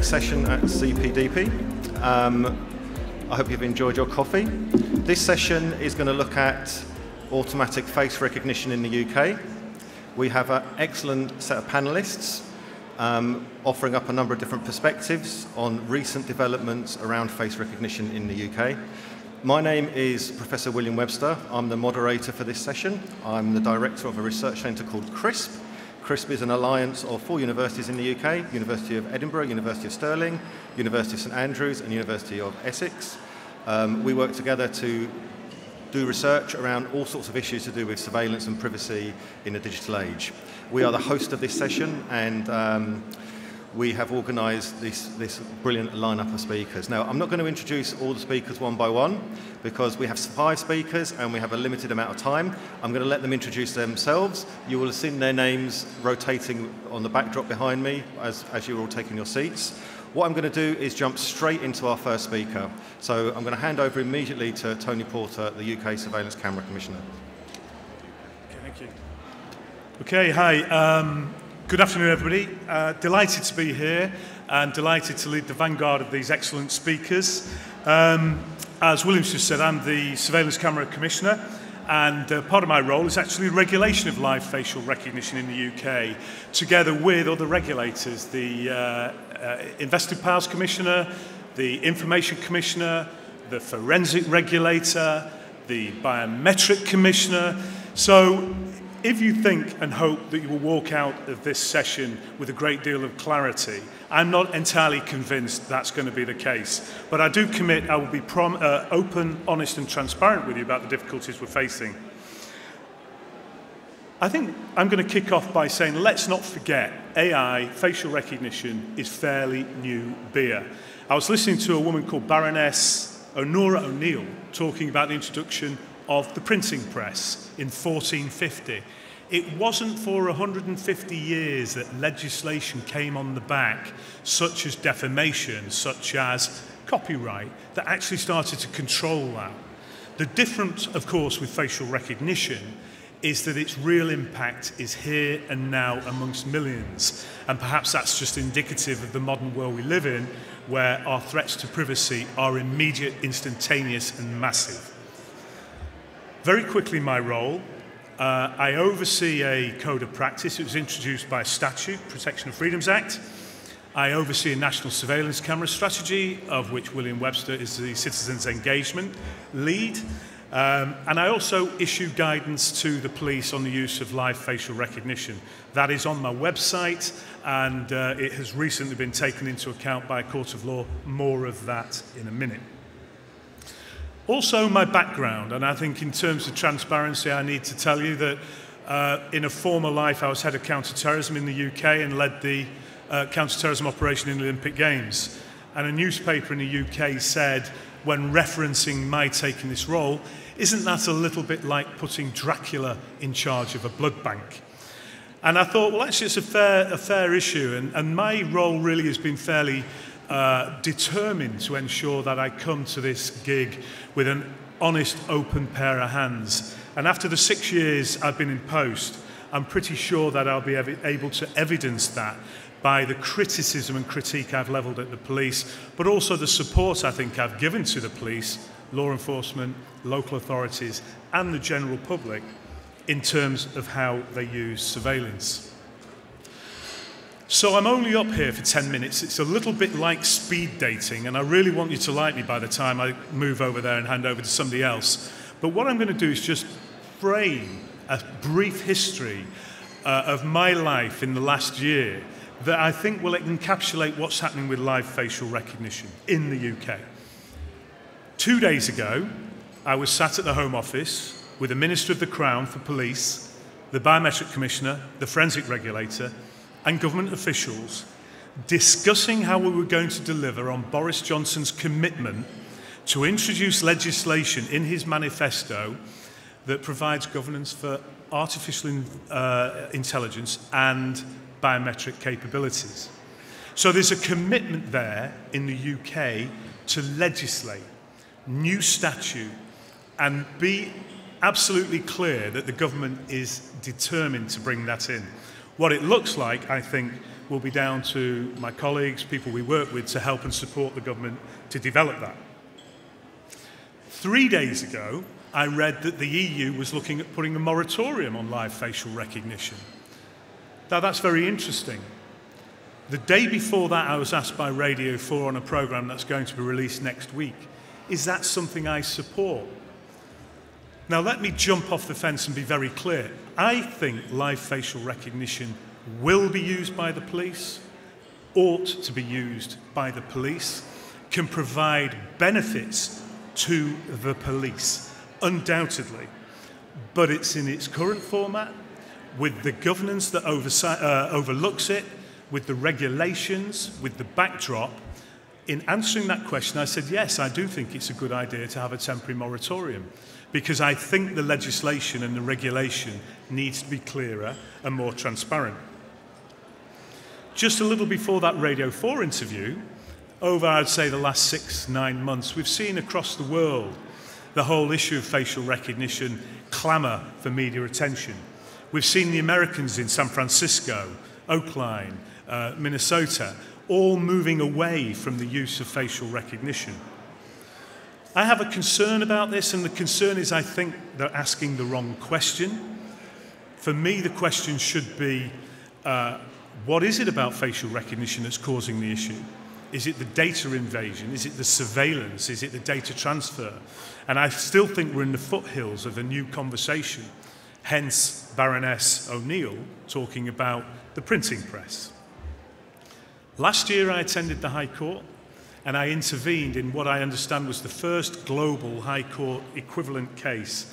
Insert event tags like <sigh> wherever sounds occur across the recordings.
next session at CPDP. Um, I hope you've enjoyed your coffee. This session is going to look at automatic face recognition in the UK. We have an excellent set of panelists um, offering up a number of different perspectives on recent developments around face recognition in the UK. My name is Professor William Webster. I'm the moderator for this session. I'm the director of a research centre called CRISP. CRISP is an alliance of four universities in the UK, University of Edinburgh, University of Stirling, University of St Andrews and University of Essex. Um, we work together to do research around all sorts of issues to do with surveillance and privacy in the digital age. We are the host of this session and um, we have organised this, this brilliant lineup of speakers. Now, I'm not going to introduce all the speakers one by one because we have five speakers and we have a limited amount of time. I'm going to let them introduce themselves. You will have seen their names rotating on the backdrop behind me as, as you're all taking your seats. What I'm going to do is jump straight into our first speaker. So I'm going to hand over immediately to Tony Porter, the UK Surveillance Camera Commissioner. Okay, thank you. Okay, hi. Um, good afternoon, everybody. Uh, delighted to be here and delighted to lead the vanguard of these excellent speakers. Um, as Williams just said, I'm the Surveillance Camera Commissioner. And uh, part of my role is actually regulation of live facial recognition in the UK, together with other regulators, the uh, uh, Investigatory Powers Commissioner, the Information Commissioner, the Forensic Regulator, the Biometric Commissioner. So if you think and hope that you will walk out of this session with a great deal of clarity, I'm not entirely convinced that's going to be the case. But I do commit I will be uh, open, honest and transparent with you about the difficulties we're facing. I think I'm going to kick off by saying let's not forget AI, facial recognition, is fairly new beer. I was listening to a woman called Baroness Onora O'Neill talking about the introduction of the printing press in 1450. It wasn't for 150 years that legislation came on the back, such as defamation, such as copyright, that actually started to control that. The difference, of course, with facial recognition is that its real impact is here and now amongst millions. And perhaps that's just indicative of the modern world we live in, where our threats to privacy are immediate, instantaneous, and massive. Very quickly, my role. Uh, I oversee a code of practice. It was introduced by statute, Protection of Freedoms Act. I oversee a national surveillance camera strategy, of which William Webster is the citizens engagement lead. Um, and I also issue guidance to the police on the use of live facial recognition. That is on my website, and uh, it has recently been taken into account by a court of law. More of that in a minute. Also, my background, and I think in terms of transparency, I need to tell you that uh, in a former life I was head of counterterrorism in the UK and led the uh, counterterrorism operation in the Olympic Games. And a newspaper in the UK said, when referencing my taking this role, isn't that a little bit like putting Dracula in charge of a blood bank? And I thought, well, actually, it's a fair, a fair issue. And, and my role really has been fairly uh, determined to ensure that I come to this gig with an honest, open pair of hands. And after the six years I've been in post, I'm pretty sure that I'll be able to evidence that by the criticism and critique I've levelled at the police, but also the support I think I've given to the police, law enforcement, local authorities, and the general public in terms of how they use surveillance. So I'm only up here for 10 minutes. It's a little bit like speed dating, and I really want you to like me by the time I move over there and hand over to somebody else. But what I'm going to do is just frame a brief history uh, of my life in the last year that I think will encapsulate what's happening with live facial recognition in the UK. Two days ago, I was sat at the Home Office with the Minister of the Crown for Police, the Biometric Commissioner, the Forensic Regulator, and government officials discussing how we were going to deliver on Boris Johnson's commitment to introduce legislation in his manifesto that provides governance for artificial uh, intelligence and biometric capabilities. So there's a commitment there in the UK to legislate new statute and be absolutely clear that the government is determined to bring that in. What it looks like, I think, will be down to my colleagues, people we work with, to help and support the government to develop that. Three days ago, I read that the EU was looking at putting a moratorium on live facial recognition. Now, that's very interesting. The day before that, I was asked by Radio 4 on a programme that's going to be released next week is that something I support? Now, let me jump off the fence and be very clear. I think live facial recognition will be used by the police, ought to be used by the police, can provide benefits to the police, undoubtedly. But it's in its current format, with the governance that uh, overlooks it, with the regulations, with the backdrop. In answering that question, I said, yes, I do think it's a good idea to have a temporary moratorium because I think the legislation and the regulation needs to be clearer and more transparent. Just a little before that Radio 4 interview, over, I'd say, the last six, nine months, we've seen across the world the whole issue of facial recognition clamour for media attention. We've seen the Americans in San Francisco, Oakland, uh, Minnesota, all moving away from the use of facial recognition. I have a concern about this, and the concern is I think they're asking the wrong question. For me, the question should be uh, what is it about facial recognition that's causing the issue? Is it the data invasion? Is it the surveillance? Is it the data transfer? And I still think we're in the foothills of a new conversation, hence Baroness O'Neill talking about the printing press. Last year, I attended the High Court and I intervened in what I understand was the first global High Court equivalent case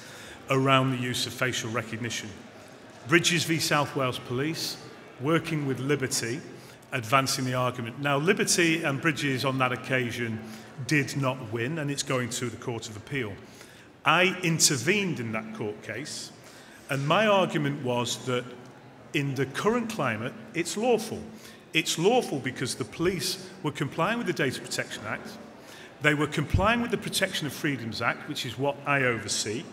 around the use of facial recognition. Bridges v South Wales Police, working with Liberty, advancing the argument. Now, Liberty and Bridges on that occasion did not win, and it's going to the Court of Appeal. I intervened in that court case, and my argument was that in the current climate, it's lawful. It's lawful because the police were complying with the Data Protection Act, they were complying with the Protection of Freedoms Act, which is what I oversee.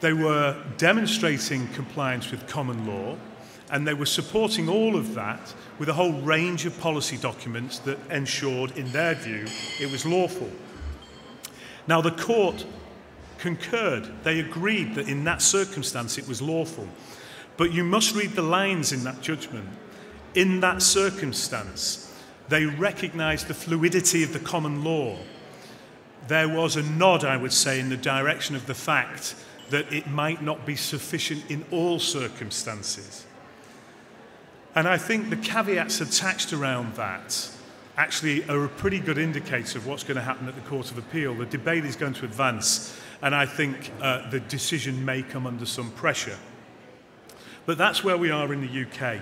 They were demonstrating compliance with common law, and they were supporting all of that with a whole range of policy documents that ensured, in their view, it was lawful. Now, the court concurred. They agreed that in that circumstance it was lawful. But you must read the lines in that judgment. In that circumstance, they recognized the fluidity of the common law. There was a nod, I would say, in the direction of the fact that it might not be sufficient in all circumstances. And I think the caveats attached around that actually are a pretty good indicator of what's going to happen at the Court of Appeal. The debate is going to advance, and I think uh, the decision may come under some pressure. But that's where we are in the UK.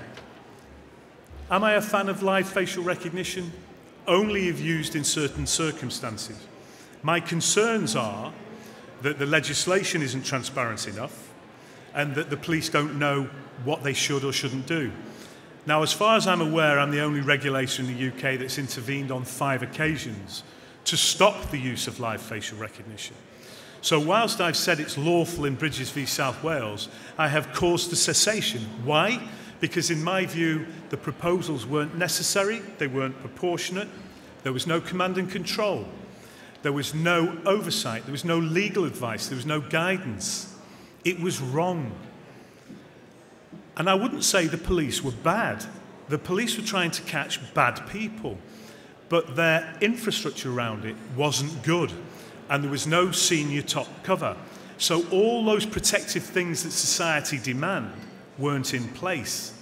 Am I a fan of live facial recognition? Only if used in certain circumstances. My concerns are that the legislation isn't transparent enough and that the police don't know what they should or shouldn't do. Now, as far as I'm aware, I'm the only regulator in the UK that's intervened on five occasions to stop the use of live facial recognition. So, whilst I've said it's lawful in Bridges v South Wales, I have caused the cessation. Why? Because, in my view, the proposals weren't necessary, they weren't proportionate, there was no command and control, there was no oversight, there was no legal advice, there was no guidance. It was wrong. And I wouldn't say the police were bad. The police were trying to catch bad people, but their infrastructure around it wasn't good and there was no senior top cover. So all those protective things that society demand weren't in place,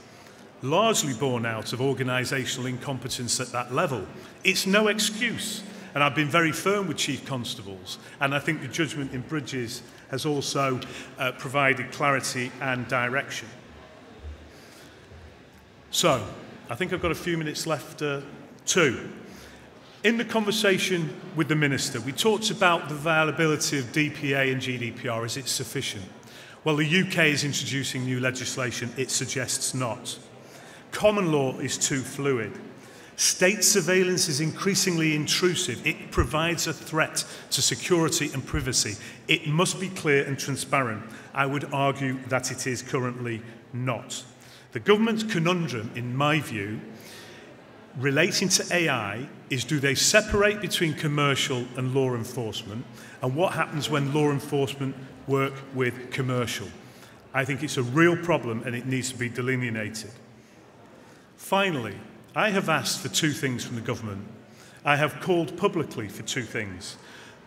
largely born out of organisational incompetence at that level. It's no excuse. And I've been very firm with chief constables, and I think the judgment in Bridges has also uh, provided clarity and direction. So, I think I've got a few minutes left uh, too. In the conversation with the Minister, we talked about the availability of DPA and GDPR. Is it sufficient? Well, the UK is introducing new legislation. It suggests not. Common law is too fluid. State surveillance is increasingly intrusive. It provides a threat to security and privacy. It must be clear and transparent. I would argue that it is currently not. The government's conundrum, in my view, relating to AI is do they separate between commercial and law enforcement and what happens when law enforcement work with commercial. I think it's a real problem and it needs to be delineated. Finally, I have asked for two things from the government. I have called publicly for two things.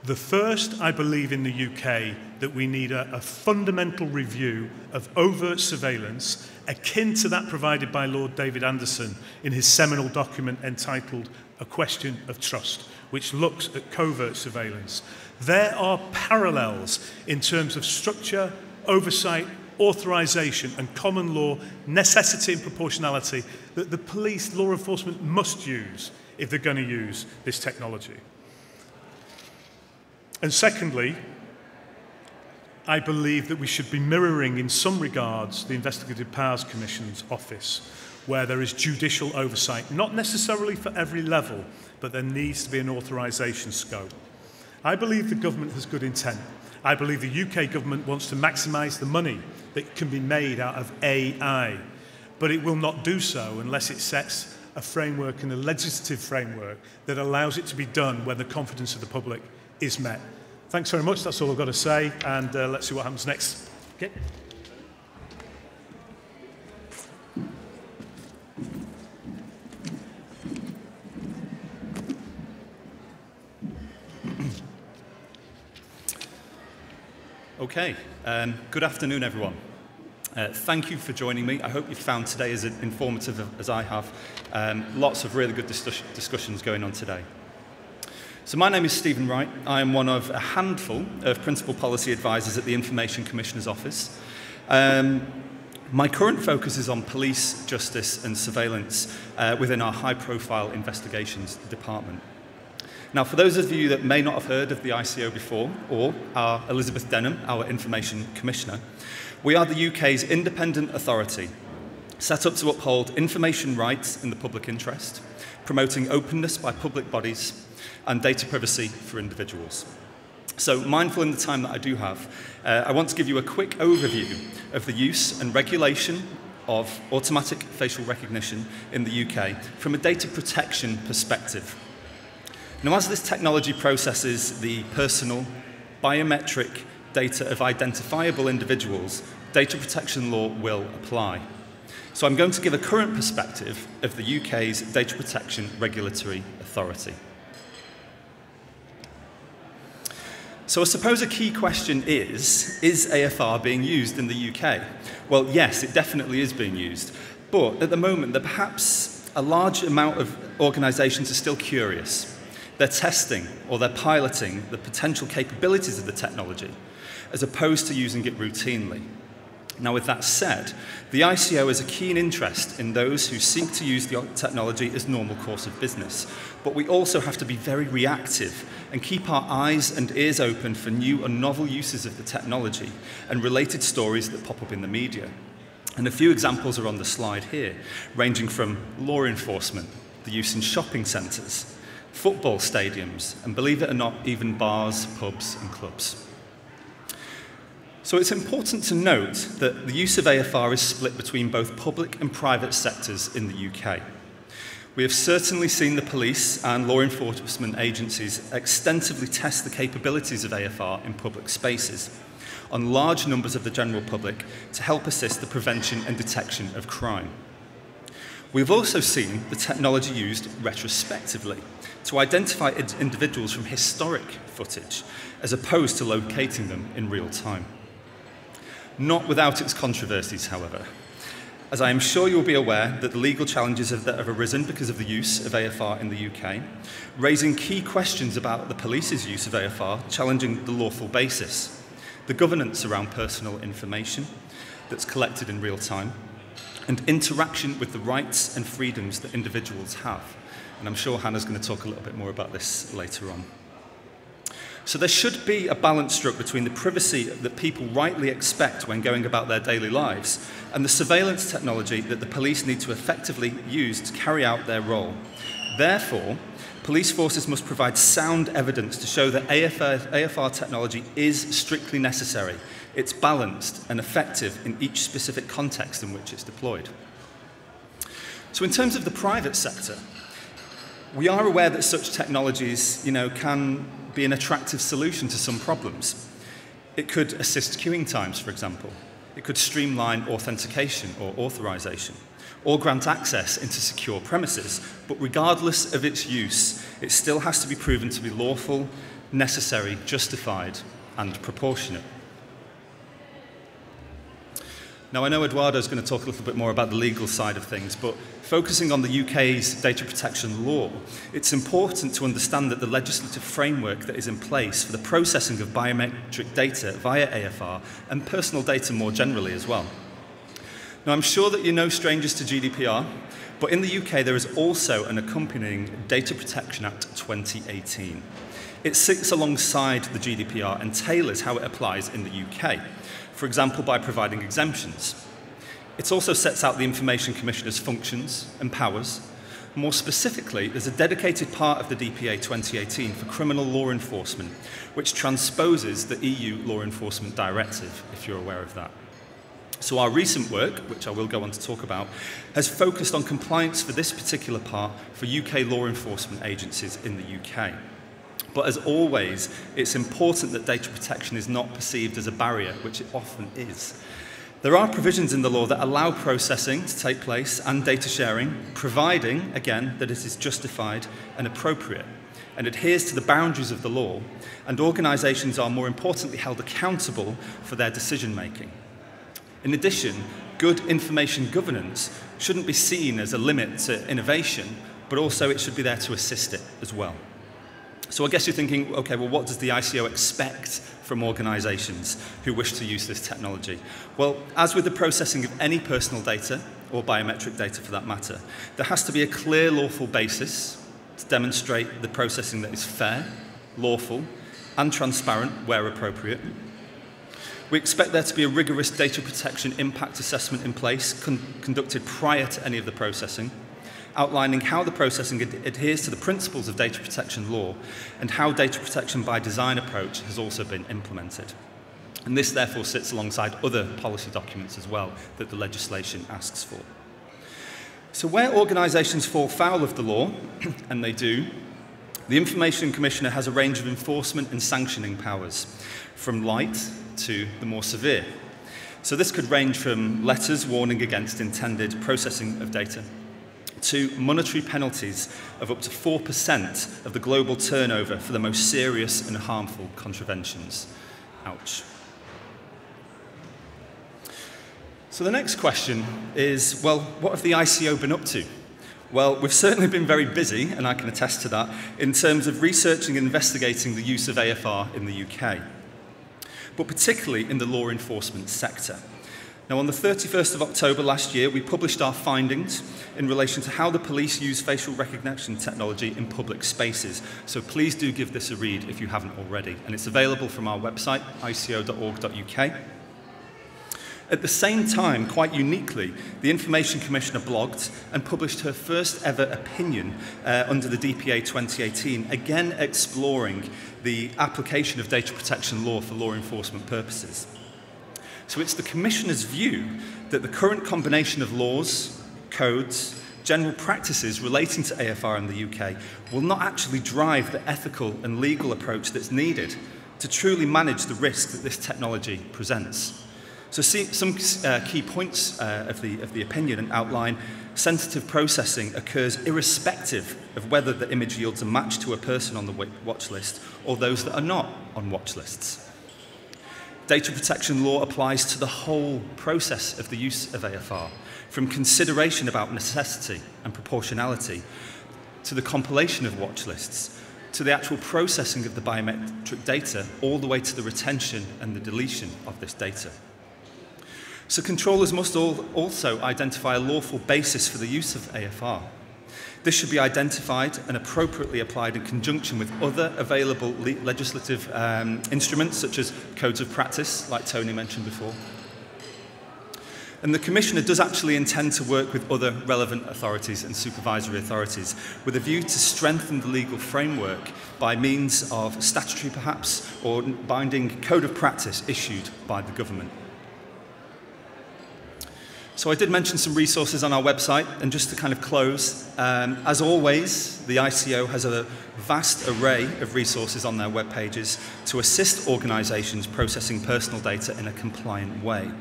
The first, I believe in the UK, that we need a, a fundamental review of overt surveillance akin to that provided by Lord David Anderson in his seminal document entitled A Question of Trust, which looks at covert surveillance. There are parallels in terms of structure, oversight, authorization and common law necessity and proportionality that the police, law enforcement must use if they're going to use this technology. And secondly, I believe that we should be mirroring in some regards the Investigative Powers Commission's office, where there is judicial oversight, not necessarily for every level, but there needs to be an authorisation scope. I believe the government has good intent. I believe the UK government wants to maximise the money that can be made out of AI, but it will not do so unless it sets a framework and a legislative framework that allows it to be done when the confidence of the public is met. Thanks very much. That's all I've got to say, and uh, let's see what happens next. Okay. Okay, um, good afternoon, everyone. Uh, thank you for joining me. I hope you found today as informative as I have. Um, lots of really good dis discussions going on today. So my name is Steven Wright. I am one of a handful of principal policy advisors at the Information Commissioner's Office. Um, my current focus is on police, justice and surveillance uh, within our high-profile investigations department. Now, for those of you that may not have heard of the ICO before, or our Elizabeth Denham, our Information Commissioner, we are the UK's independent authority, set up to uphold information rights in the public interest, promoting openness by public bodies, and data privacy for individuals. So, mindful in the time that I do have, uh, I want to give you a quick overview of the use and regulation of automatic facial recognition in the UK from a data protection perspective. Now, as this technology processes the personal, biometric data of identifiable individuals, data protection law will apply. So I'm going to give a current perspective of the UK's Data Protection Regulatory Authority. So I suppose a key question is, is AFR being used in the UK? Well, yes, it definitely is being used. But at the moment, perhaps a large amount of organisations are still curious they're testing or they're piloting the potential capabilities of the technology as opposed to using it routinely. Now, with that said, the ICO has a keen interest in those who seek to use the technology as normal course of business. But we also have to be very reactive and keep our eyes and ears open for new and novel uses of the technology and related stories that pop up in the media. And a few examples are on the slide here, ranging from law enforcement, the use in shopping centres, football stadiums, and believe it or not, even bars, pubs, and clubs. So it's important to note that the use of AFR is split between both public and private sectors in the UK. We have certainly seen the police and law enforcement agencies extensively test the capabilities of AFR in public spaces on large numbers of the general public to help assist the prevention and detection of crime. We've also seen the technology used retrospectively to identify individuals from historic footage as opposed to locating them in real time. Not without its controversies, however, as I am sure you'll be aware that the legal challenges that have arisen because of the use of AFR in the UK, raising key questions about the police's use of AFR, challenging the lawful basis, the governance around personal information that's collected in real time, and interaction with the rights and freedoms that individuals have. And I'm sure Hannah's going to talk a little bit more about this later on. So there should be a balance struck between the privacy that people rightly expect when going about their daily lives and the surveillance technology that the police need to effectively use to carry out their role. Therefore, police forces must provide sound evidence to show that AFR, AFR technology is strictly necessary. It's balanced and effective in each specific context in which it's deployed. So in terms of the private sector, we are aware that such technologies you know, can be an attractive solution to some problems. It could assist queuing times, for example. It could streamline authentication or authorization, or grant access into secure premises, but regardless of its use, it still has to be proven to be lawful, necessary, justified, and proportionate. Now, I know Eduardo is going to talk a little bit more about the legal side of things, but focusing on the UK's data protection law, it's important to understand that the legislative framework that is in place for the processing of biometric data via AFR and personal data more generally as well. Now, I'm sure that you're no strangers to GDPR, but in the UK there is also an accompanying Data Protection Act 2018. It sits alongside the GDPR and tailors how it applies in the UK for example, by providing exemptions. It also sets out the Information Commissioner's functions and powers. More specifically, there's a dedicated part of the DPA 2018 for criminal law enforcement, which transposes the EU Law Enforcement Directive, if you're aware of that. So our recent work, which I will go on to talk about, has focused on compliance for this particular part for UK law enforcement agencies in the UK. But as always, it's important that data protection is not perceived as a barrier, which it often is. There are provisions in the law that allow processing to take place and data sharing, providing, again, that it is justified and appropriate and adheres to the boundaries of the law, and organisations are more importantly held accountable for their decision making. In addition, good information governance shouldn't be seen as a limit to innovation, but also it should be there to assist it as well. So I guess you're thinking, okay, well, what does the ICO expect from organisations who wish to use this technology? Well, as with the processing of any personal data, or biometric data for that matter, there has to be a clear lawful basis to demonstrate the processing that is fair, lawful, and transparent where appropriate. We expect there to be a rigorous data protection impact assessment in place, con conducted prior to any of the processing outlining how the processing ad adheres to the principles of data protection law and how data protection by design approach has also been implemented. And this therefore sits alongside other policy documents as well that the legislation asks for. So where organisations fall foul of the law, <clears throat> and they do, the Information Commissioner has a range of enforcement and sanctioning powers, from light to the more severe. So this could range from letters warning against intended processing of data to monetary penalties of up to 4% of the global turnover for the most serious and harmful contraventions. Ouch. So the next question is, well, what have the ICO been up to? Well, we've certainly been very busy, and I can attest to that, in terms of researching and investigating the use of AFR in the UK, but particularly in the law enforcement sector. Now, on the 31st of October last year, we published our findings in relation to how the police use facial recognition technology in public spaces. So please do give this a read if you haven't already. And it's available from our website, ico.org.uk. At the same time, quite uniquely, the Information Commissioner blogged and published her first ever opinion uh, under the DPA 2018, again exploring the application of data protection law for law enforcement purposes. So it's the Commissioner's view that the current combination of laws, codes, general practices relating to AFR in the UK will not actually drive the ethical and legal approach that's needed to truly manage the risk that this technology presents. So see, some uh, key points uh, of, the, of the opinion and outline sensitive processing occurs irrespective of whether the image yields a match to a person on the watch list or those that are not on watch lists. Data protection law applies to the whole process of the use of AFR, from consideration about necessity and proportionality, to the compilation of watch lists, to the actual processing of the biometric data, all the way to the retention and the deletion of this data. So controllers must also identify a lawful basis for the use of AFR. This should be identified and appropriately applied in conjunction with other available le legislative um, instruments, such as codes of practice, like Tony mentioned before. And the Commissioner does actually intend to work with other relevant authorities and supervisory authorities with a view to strengthen the legal framework by means of statutory perhaps or binding code of practice issued by the government. So I did mention some resources on our website, and just to kind of close, um, as always, the ICO has a vast array of resources on their web pages to assist organisations processing personal data in a compliant way.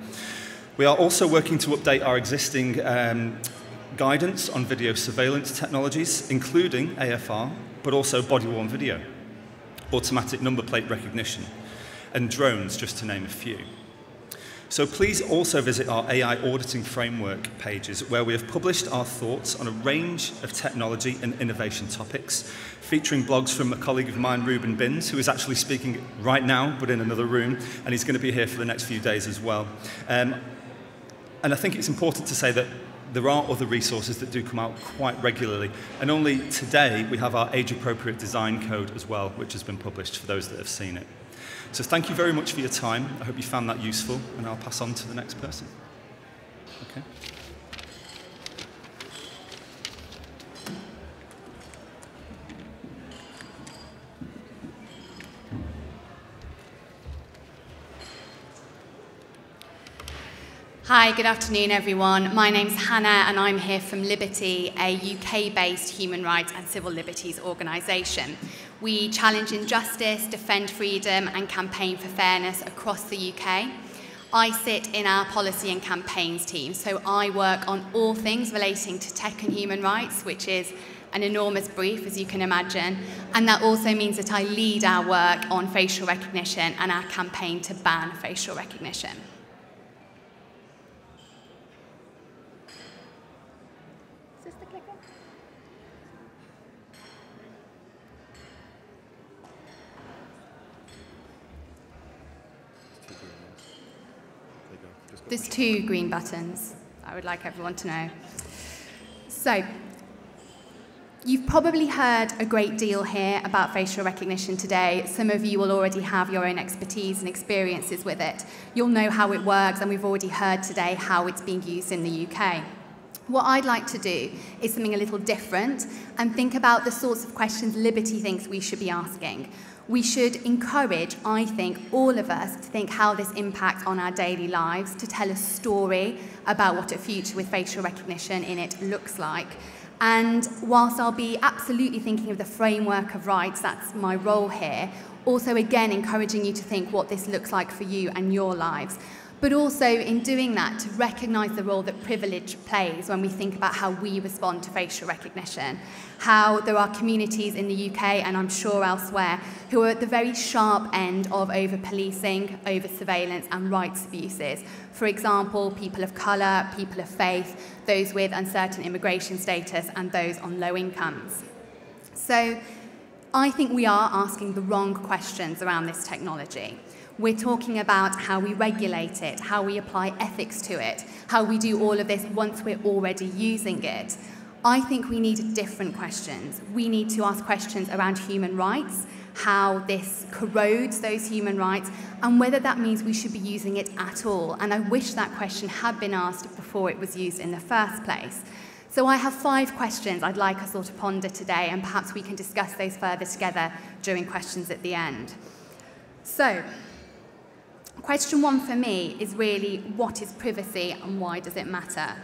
We are also working to update our existing um, guidance on video surveillance technologies, including AFR, but also body-worn video, automatic number plate recognition, and drones, just to name a few. So please also visit our AI auditing framework pages where we have published our thoughts on a range of technology and innovation topics, featuring blogs from a colleague of mine, Reuben Binns, who is actually speaking right now, but in another room, and he's going to be here for the next few days as well. Um, and I think it's important to say that there are other resources that do come out quite regularly. And only today we have our age appropriate design code as well, which has been published for those that have seen it. So thank you very much for your time. I hope you found that useful, and I'll pass on to the next person. Okay. Hi, good afternoon, everyone. My name's Hannah, and I'm here from Liberty, a UK based human rights and civil liberties organisation. We challenge injustice, defend freedom, and campaign for fairness across the UK. I sit in our policy and campaigns team, so I work on all things relating to tech and human rights, which is an enormous brief, as you can imagine. And that also means that I lead our work on facial recognition and our campaign to ban facial recognition. There's two green buttons, I would like everyone to know. So, you've probably heard a great deal here about facial recognition today. Some of you will already have your own expertise and experiences with it. You'll know how it works, and we've already heard today how it's being used in the UK. What I'd like to do is something a little different and think about the sorts of questions Liberty thinks we should be asking we should encourage, I think, all of us to think how this impacts on our daily lives, to tell a story about what a future with facial recognition in it looks like. And whilst I'll be absolutely thinking of the framework of rights, that's my role here, also again encouraging you to think what this looks like for you and your lives but also in doing that to recognise the role that privilege plays when we think about how we respond to facial recognition. How there are communities in the UK and I'm sure elsewhere who are at the very sharp end of over policing, over surveillance, and rights abuses. For example, people of colour, people of faith, those with uncertain immigration status, and those on low incomes. So I think we are asking the wrong questions around this technology. We're talking about how we regulate it, how we apply ethics to it, how we do all of this once we're already using it. I think we need different questions. We need to ask questions around human rights, how this corrodes those human rights, and whether that means we should be using it at all. And I wish that question had been asked before it was used in the first place. So I have five questions I'd like us all to ponder today, and perhaps we can discuss those further together during questions at the end. So, Question one for me is really what is privacy and why does it matter?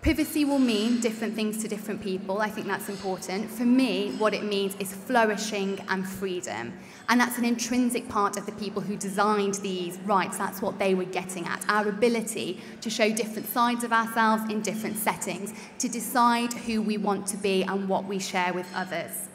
Privacy will mean different things to different people. I think that's important. For me, what it means is flourishing and freedom. And that's an intrinsic part of the people who designed these rights. That's what they were getting at our ability to show different sides of ourselves in different settings, to decide who we want to be and what we share with others.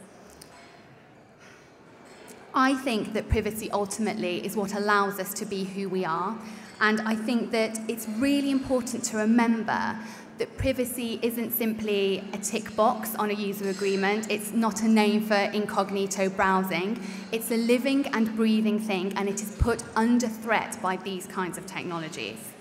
I think that privacy ultimately is what allows us to be who we are. And I think that it's really important to remember that privacy isn't simply a tick box on a user agreement. It's not a name for incognito browsing. It's a living and breathing thing, and it is put under threat by these kinds of technologies.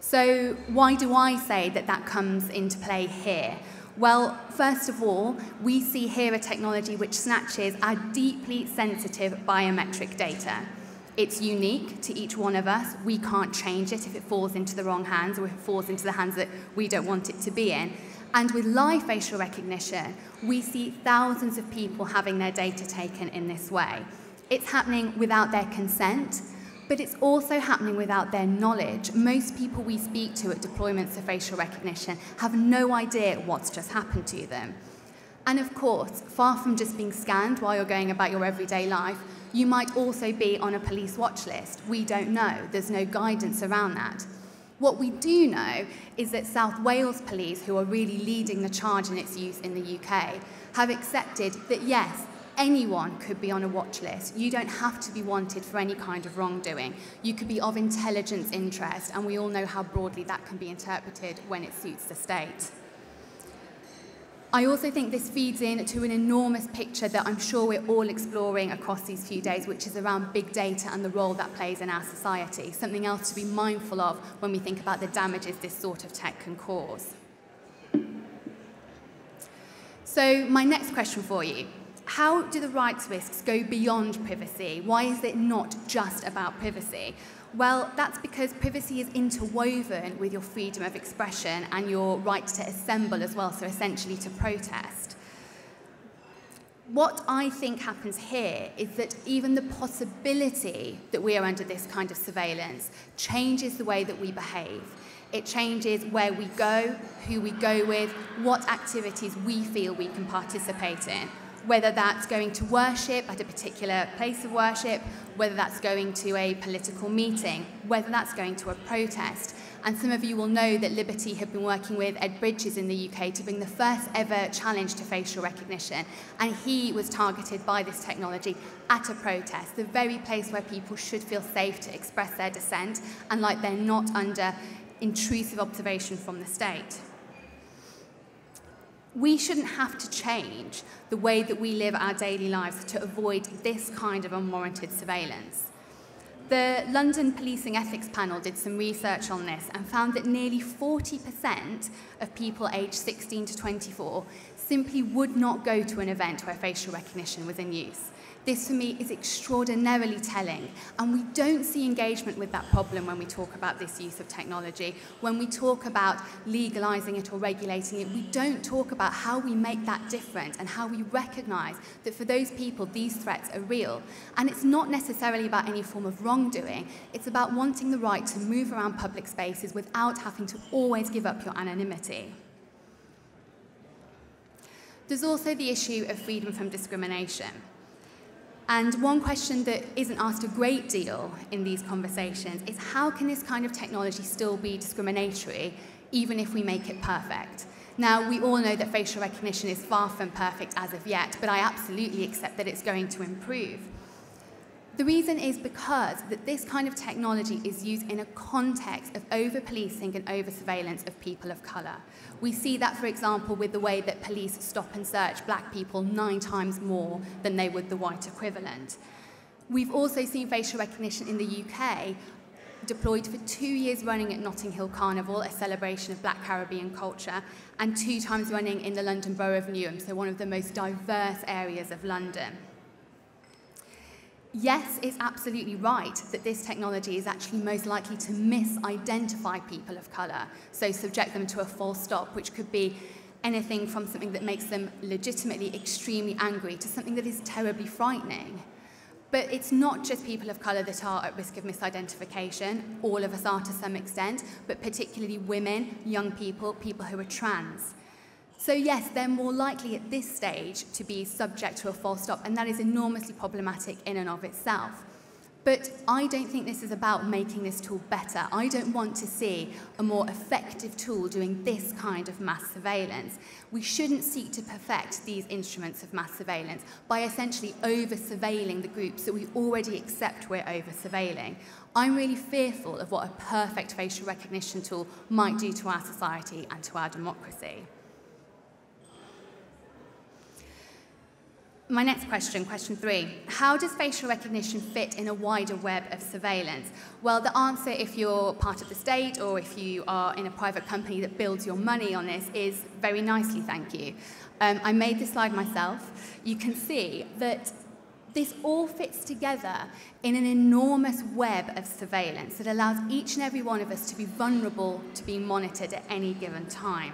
So, why do I say that that comes into play here? Well, first of all, we see here a technology which snatches our deeply sensitive biometric data. It's unique to each one of us. We can't change it if it falls into the wrong hands or if it falls into the hands that we don't want it to be in. And with live facial recognition, we see thousands of people having their data taken in this way. It's happening without their consent, but it's also happening without their knowledge. Most people we speak to at deployments of facial recognition have no idea what's just happened to them. And of course, far from just being scanned while you're going about your everyday life, you might also be on a police watch list. We don't know. There's no guidance around that. What we do know is that South Wales Police, who are really leading the charge in its use in the UK, have accepted that yes, anyone could be on a watch list. You don't have to be wanted for any kind of wrongdoing. You could be of intelligence interest, and we all know how broadly that can be interpreted when it suits the state. I also think this feeds in to an enormous picture that I'm sure we're all exploring across these few days, which is around big data and the role that plays in our society, something else to be mindful of when we think about the damages this sort of tech can cause. So my next question for you, how do the rights risks go beyond privacy? Why is it not just about privacy? Well, that's because privacy is interwoven with your freedom of expression and your right to assemble as well, so essentially to protest. What I think happens here is that even the possibility that we are under this kind of surveillance changes the way that we behave. It changes where we go, who we go with, what activities we feel we can participate in whether that's going to worship at a particular place of worship, whether that's going to a political meeting, whether that's going to a protest. And some of you will know that Liberty have been working with Ed Bridges in the UK to bring the first ever challenge to facial recognition. And he was targeted by this technology at a protest, the very place where people should feel safe to express their dissent and like they're not under intrusive observation from the state we shouldn't have to change the way that we live our daily lives to avoid this kind of unwarranted surveillance. The London Policing Ethics Panel did some research on this and found that nearly 40% of people aged 16 to 24 simply would not go to an event where facial recognition was in use. This, for me, is extraordinarily telling. And we don't see engagement with that problem when we talk about this use of technology. When we talk about legalizing it or regulating it, we don't talk about how we make that different and how we recognize that for those people, these threats are real. And it's not necessarily about any form of wrongdoing, it's about wanting the right to move around public spaces without having to always give up your anonymity. There's also the issue of freedom from discrimination. And one question that isn't asked a great deal in these conversations is how can this kind of technology still be discriminatory even if we make it perfect? Now, we all know that facial recognition is far from perfect as of yet, but I absolutely accept that it's going to improve. The reason is because that this kind of technology is used in a context of over-policing and over-surveillance of people of colour. We see that, for example, with the way that police stop and search black people nine times more than they would the white equivalent. We've also seen facial recognition in the UK deployed for two years running at Notting Hill Carnival, a celebration of black Caribbean culture, and two times running in the London Borough of Newham, so one of the most diverse areas of London. Yes, it's absolutely right that this technology is actually most likely to misidentify people of colour, so subject them to a false stop, which could be anything from something that makes them legitimately extremely angry to something that is terribly frightening. But it's not just people of colour that are at risk of misidentification. All of us are to some extent, but particularly women, young people, people who are trans. So yes, they're more likely at this stage to be subject to a false stop, and that is enormously problematic in and of itself. But I don't think this is about making this tool better. I don't want to see a more effective tool doing this kind of mass surveillance. We shouldn't seek to perfect these instruments of mass surveillance by essentially over-surveilling the groups that we already accept we're over-surveilling. I'm really fearful of what a perfect facial recognition tool might do to our society and to our democracy. My next question, question three. How does facial recognition fit in a wider web of surveillance? Well, the answer, if you're part of the state or if you are in a private company that builds your money on this, is very nicely, thank you. Um, I made this slide myself. You can see that this all fits together in an enormous web of surveillance that allows each and every one of us to be vulnerable to being monitored at any given time.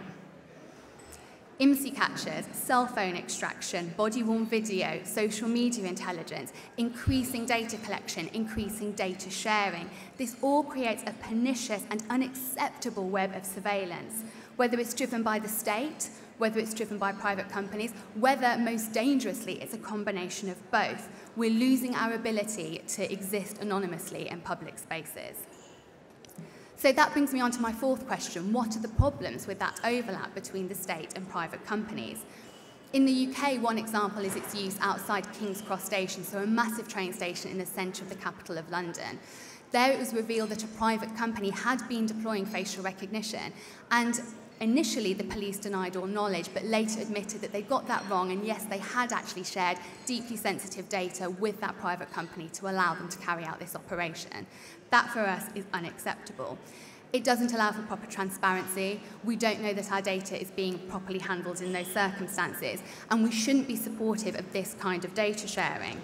IMSI catchers, cell phone extraction, body-worn video, social media intelligence, increasing data collection, increasing data sharing. This all creates a pernicious and unacceptable web of surveillance, whether it's driven by the state, whether it's driven by private companies, whether most dangerously it's a combination of both. We're losing our ability to exist anonymously in public spaces. So that brings me on to my fourth question. What are the problems with that overlap between the state and private companies? In the UK, one example is its use outside King's Cross Station, so a massive train station in the centre of the capital of London. There it was revealed that a private company had been deploying facial recognition and initially the police denied all knowledge, but later admitted that they got that wrong, and yes, they had actually shared deeply sensitive data with that private company to allow them to carry out this operation. That for us is unacceptable. It doesn't allow for proper transparency. We don't know that our data is being properly handled in those circumstances, and we shouldn't be supportive of this kind of data sharing.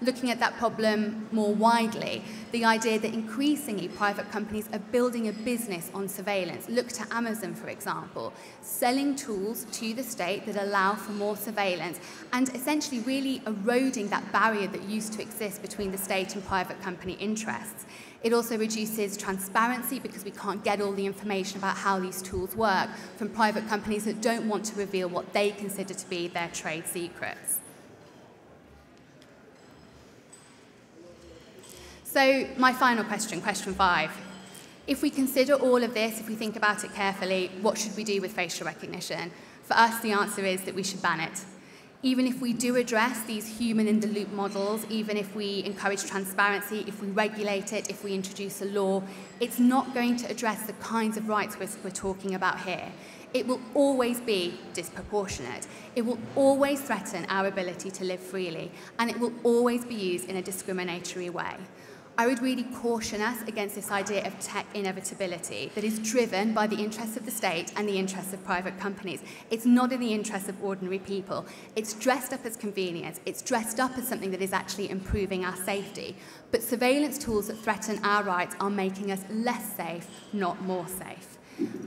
Looking at that problem more widely, the idea that increasingly private companies are building a business on surveillance. Look to Amazon, for example, selling tools to the state that allow for more surveillance and essentially really eroding that barrier that used to exist between the state and private company interests. It also reduces transparency because we can't get all the information about how these tools work from private companies that don't want to reveal what they consider to be their trade secrets. So, my final question, question five. If we consider all of this, if we think about it carefully, what should we do with facial recognition? For us, the answer is that we should ban it. Even if we do address these human in the loop models, even if we encourage transparency, if we regulate it, if we introduce a law, it's not going to address the kinds of rights we're, we're talking about here. It will always be disproportionate. It will always threaten our ability to live freely, and it will always be used in a discriminatory way. I would really caution us against this idea of tech inevitability that is driven by the interests of the state and the interests of private companies. It's not in the interests of ordinary people. It's dressed up as convenience. It's dressed up as something that is actually improving our safety. But surveillance tools that threaten our rights are making us less safe, not more safe.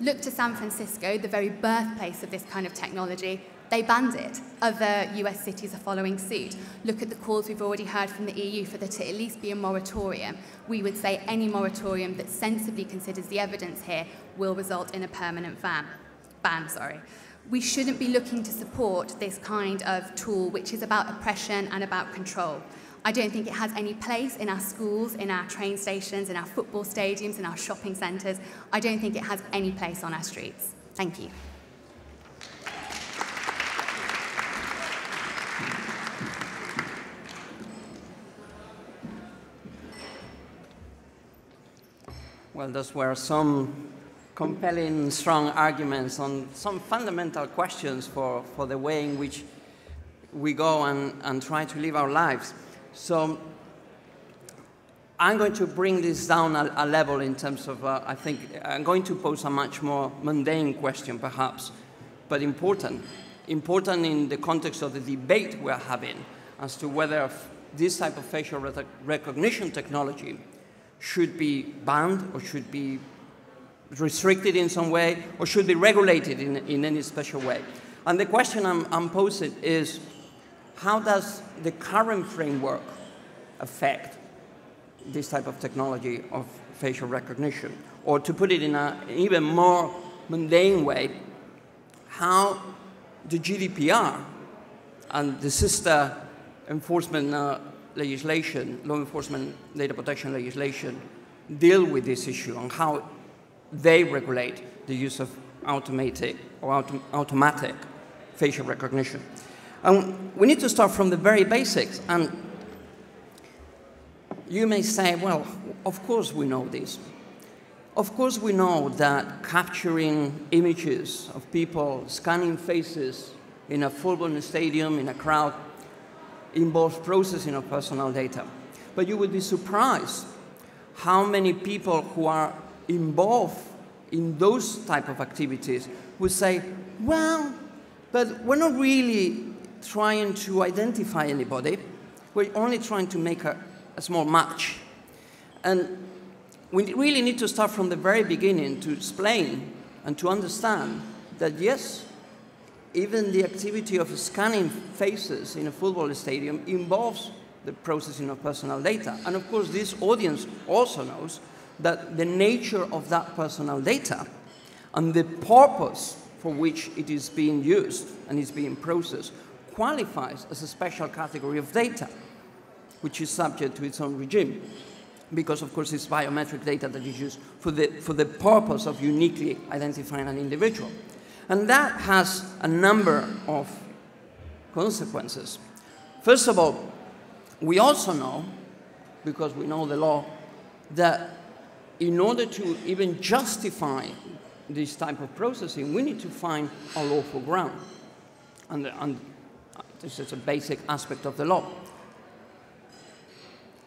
Look to San Francisco, the very birthplace of this kind of technology. They banned it. Other US cities are following suit. Look at the calls we've already heard from the EU for there to at least be a moratorium. We would say any moratorium that sensibly considers the evidence here will result in a permanent ban. ban sorry. We shouldn't be looking to support this kind of tool which is about oppression and about control. I don't think it has any place in our schools, in our train stations, in our football stadiums, in our shopping centres. I don't think it has any place on our streets. Thank you. Well, those were some compelling, strong arguments on some fundamental questions for, for the way in which we go and, and try to live our lives. So I'm going to bring this down a, a level in terms of, uh, I think, I'm going to pose a much more mundane question, perhaps, but important. Important in the context of the debate we're having as to whether this type of facial recognition technology should be banned or should be restricted in some way or should be regulated in, in any special way. And the question I'm, I'm posing is how does the current framework affect this type of technology of facial recognition? Or to put it in an even more mundane way, how the GDPR and the sister enforcement uh, legislation, law enforcement data protection legislation, deal with this issue and how they regulate the use of automatic or autom automatic facial recognition. And we need to start from the very basics. And you may say, well, of course we know this. Of course we know that capturing images of people, scanning faces in a football stadium, in a crowd, involves processing of personal data. But you would be surprised how many people who are involved in those type of activities would say, well, but we're not really trying to identify anybody. We're only trying to make a, a small match. And we really need to start from the very beginning to explain and to understand that yes, even the activity of scanning faces in a football stadium involves the processing of personal data. And of course, this audience also knows that the nature of that personal data and the purpose for which it is being used and is being processed qualifies as a special category of data, which is subject to its own regime. Because, of course, it's biometric data that is used for the, for the purpose of uniquely identifying an individual. And that has a number of consequences. First of all, we also know, because we know the law, that in order to even justify this type of processing, we need to find a lawful ground. And, and this is a basic aspect of the law.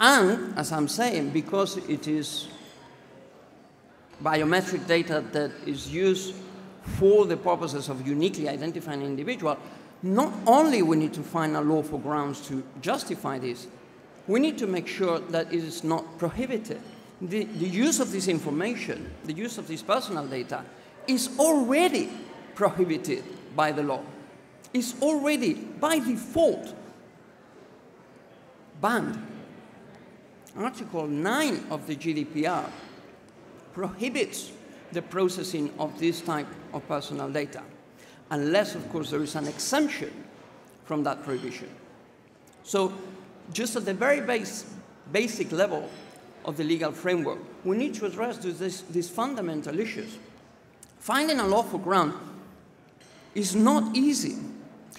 And, as I'm saying, because it is biometric data that is used for the purposes of uniquely identifying an individual, not only we need to find a lawful grounds to justify this, we need to make sure that it is not prohibited. The, the use of this information, the use of this personal data, is already prohibited by the law. It's already, by default, banned. Article 9 of the GDPR prohibits the processing of this type of personal data, unless, of course, there is an exemption from that prohibition. So, just at the very base, basic level of the legal framework, we need to address this, these fundamental issues. Finding a lawful ground is not easy.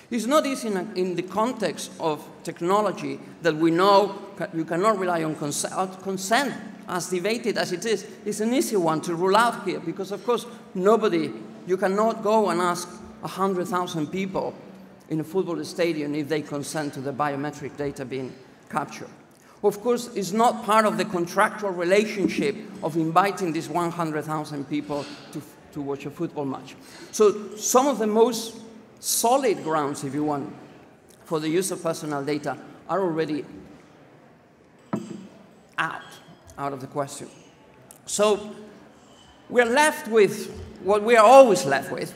It's not easy in, a, in, the context of technology that we know you cannot rely on consent, consent as debated as it is, is an easy one to rule out here because, of course, nobody, you cannot go and ask 100,000 people in a football stadium if they consent to the biometric data being captured. Of course, it's not part of the contractual relationship of inviting these 100,000 people to, to watch a football match. So, some of the most solid grounds, if you want, for the use of personal data are already out out of the question. So we're left with what we are always left with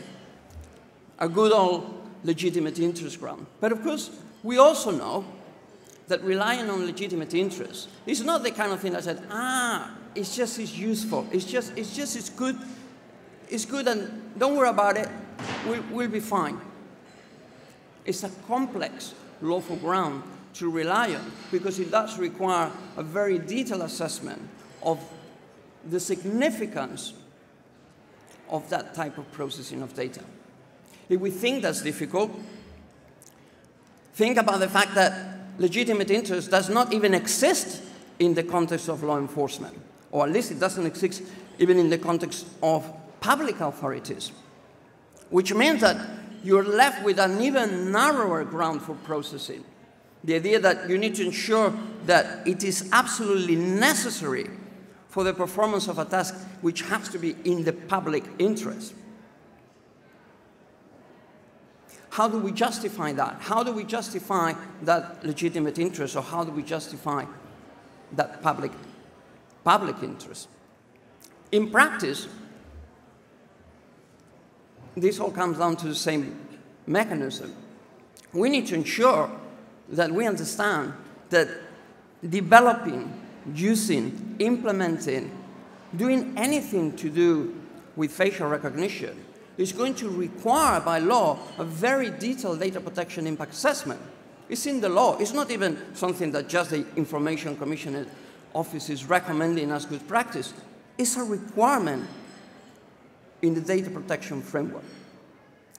a good old legitimate interest ground. But of course, we also know that relying on legitimate interest is not the kind of thing that said, ah, it's just it's useful, it's just it's just it's good, it's good, and don't worry about it, we'll, we'll be fine. It's a complex lawful ground to rely on because it does require a very detailed assessment of the significance of that type of processing of data. If we think that's difficult, think about the fact that legitimate interest does not even exist in the context of law enforcement, or at least it doesn't exist even in the context of public authorities, which means that you're left with an even narrower ground for processing. The idea that you need to ensure that it is absolutely necessary for the performance of a task which has to be in the public interest. How do we justify that? How do we justify that legitimate interest, or how do we justify that public, public interest? In practice, this all comes down to the same mechanism. We need to ensure that we understand that developing, using, implementing, doing anything to do with facial recognition is going to require by law a very detailed data protection impact assessment. It's in the law. It's not even something that just the Information Commissioner Office is recommending as good practice. It's a requirement in the data protection framework.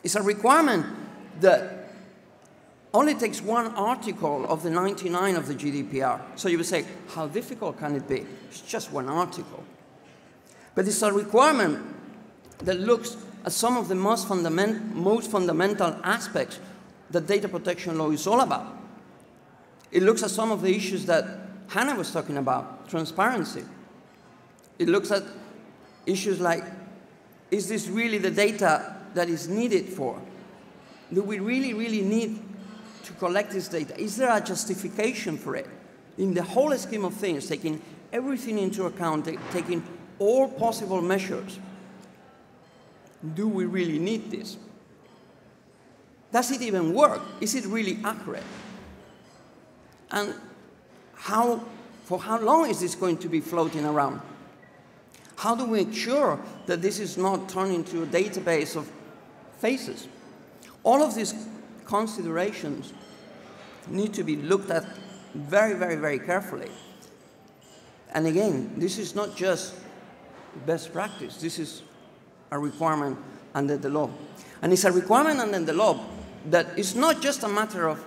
It's a requirement that only takes one article of the 99 of the GDPR. So you would say, how difficult can it be? It's just one article. But it's a requirement that looks at some of the most, fundament, most fundamental aspects that data protection law is all about. It looks at some of the issues that Hannah was talking about, transparency. It looks at issues like, is this really the data that is needed for? Do we really, really need to collect this data? Is there a justification for it? In the whole scheme of things, taking everything into account, taking all possible measures, do we really need this? Does it even work? Is it really accurate? And how, for how long is this going to be floating around? How do we ensure that this is not turned into a database of faces? All of these considerations need to be looked at very, very, very carefully. And again, this is not just best practice, this is a requirement under the law. And it's a requirement under the law that it's not just a matter of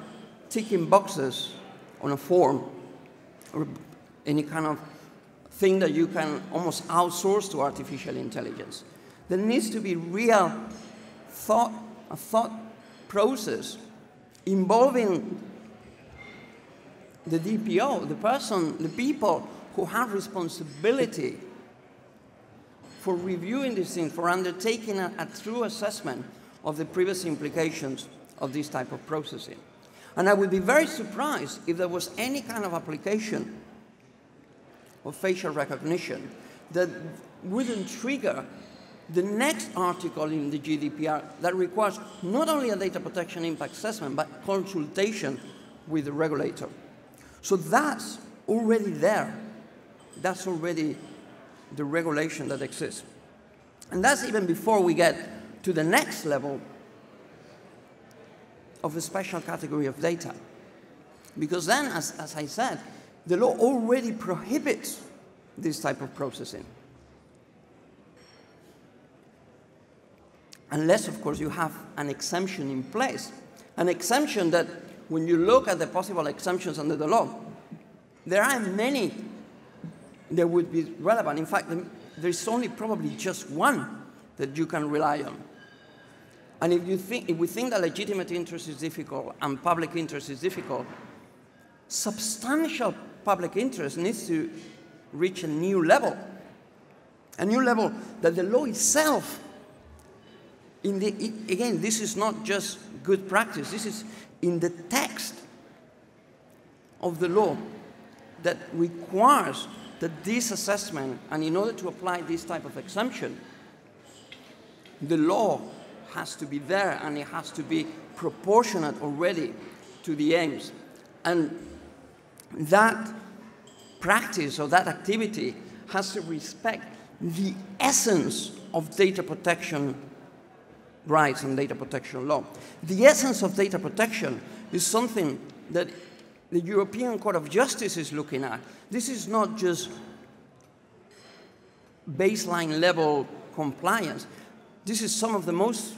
ticking boxes on a form or any kind of thing that you can almost outsource to artificial intelligence. There needs to be real thought, a thought process involving the DPO, the person, the people who have responsibility for reviewing these things, for undertaking a, a true assessment of the previous implications of this type of processing. And I would be very surprised if there was any kind of application of facial recognition that wouldn't trigger the next article in the GDPR that requires not only a data protection impact assessment, but consultation with the regulator. So that's already there. That's already the regulation that exists. And that's even before we get to the next level of a special category of data. Because then, as, as I said, the law already prohibits this type of processing. Unless, of course, you have an exemption in place. An exemption that, when you look at the possible exemptions under the law, there are many that would be relevant. In fact, there's only probably just one that you can rely on. And if, you think, if we think that legitimate interest is difficult and public interest is difficult, substantial public interest needs to reach a new level. A new level that the law itself, the, again, this is not just good practice, this is in the text of the law that requires that this assessment, and in order to apply this type of exemption, the law has to be there and it has to be proportionate already to the aims. And that practice or that activity has to respect the essence of data protection rights and data protection law. The essence of data protection is something that the European Court of Justice is looking at. This is not just baseline level compliance. This is some of the most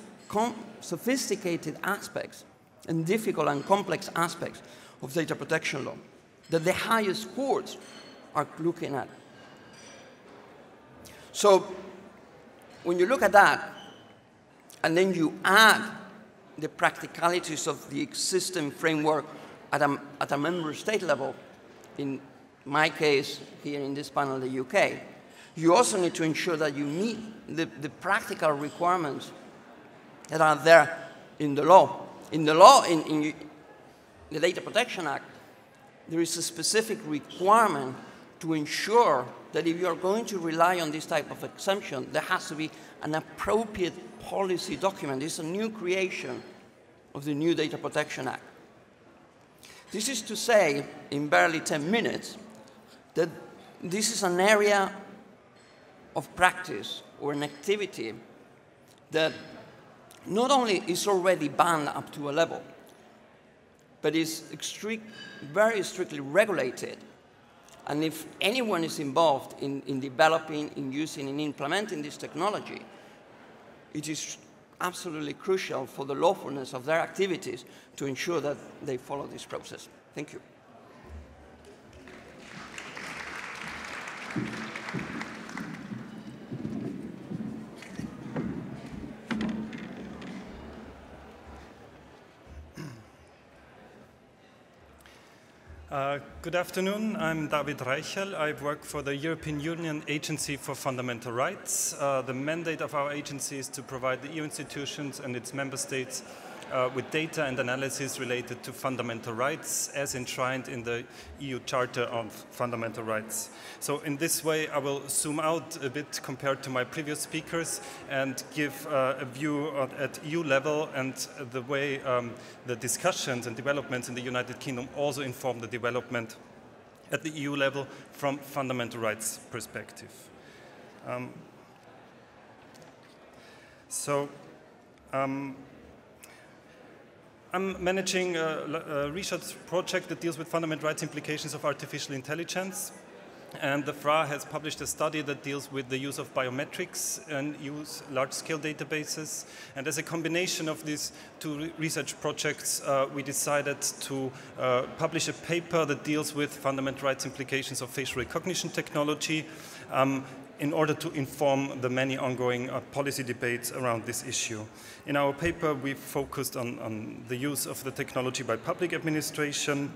sophisticated aspects and difficult and complex aspects of data protection law that the highest courts are looking at. So when you look at that, and then you add the practicalities of the existing framework at a, at a member state level, in my case, here in this panel, the UK, you also need to ensure that you meet the, the practical requirements that are there in the law. In the law, in, in the Data Protection Act, there is a specific requirement to ensure that if you are going to rely on this type of exemption, there has to be an appropriate policy document. It's a new creation of the new Data Protection Act. This is to say, in barely 10 minutes, that this is an area of practice or an activity that not only is already banned up to a level, but is strict, very strictly regulated. And if anyone is involved in, in developing, in using, in implementing this technology, it is absolutely crucial for the lawfulness of their activities to ensure that they follow this process. Thank you. Uh, good afternoon. I'm David Reichel. I work for the European Union Agency for Fundamental Rights. Uh, the mandate of our agency is to provide the EU institutions and its member states uh, with data and analysis related to fundamental rights as enshrined in the EU Charter of Fundamental Rights. So in this way, I will zoom out a bit compared to my previous speakers and give uh, a view at EU level and the way um, the discussions and developments in the United Kingdom also inform the development at the EU level from fundamental rights perspective. Um, so um, I'm managing a, a, research project that deals with fundamental rights implications of artificial intelligence. And the FRA has published a study that deals with the use of biometrics and use large-scale databases. And as a combination of these two research projects, uh, we decided to uh, publish a paper that deals with fundamental rights implications of facial recognition technology. Um, in order to inform the many ongoing uh, policy debates around this issue. In our paper, we focused on, on the use of the technology by public administration,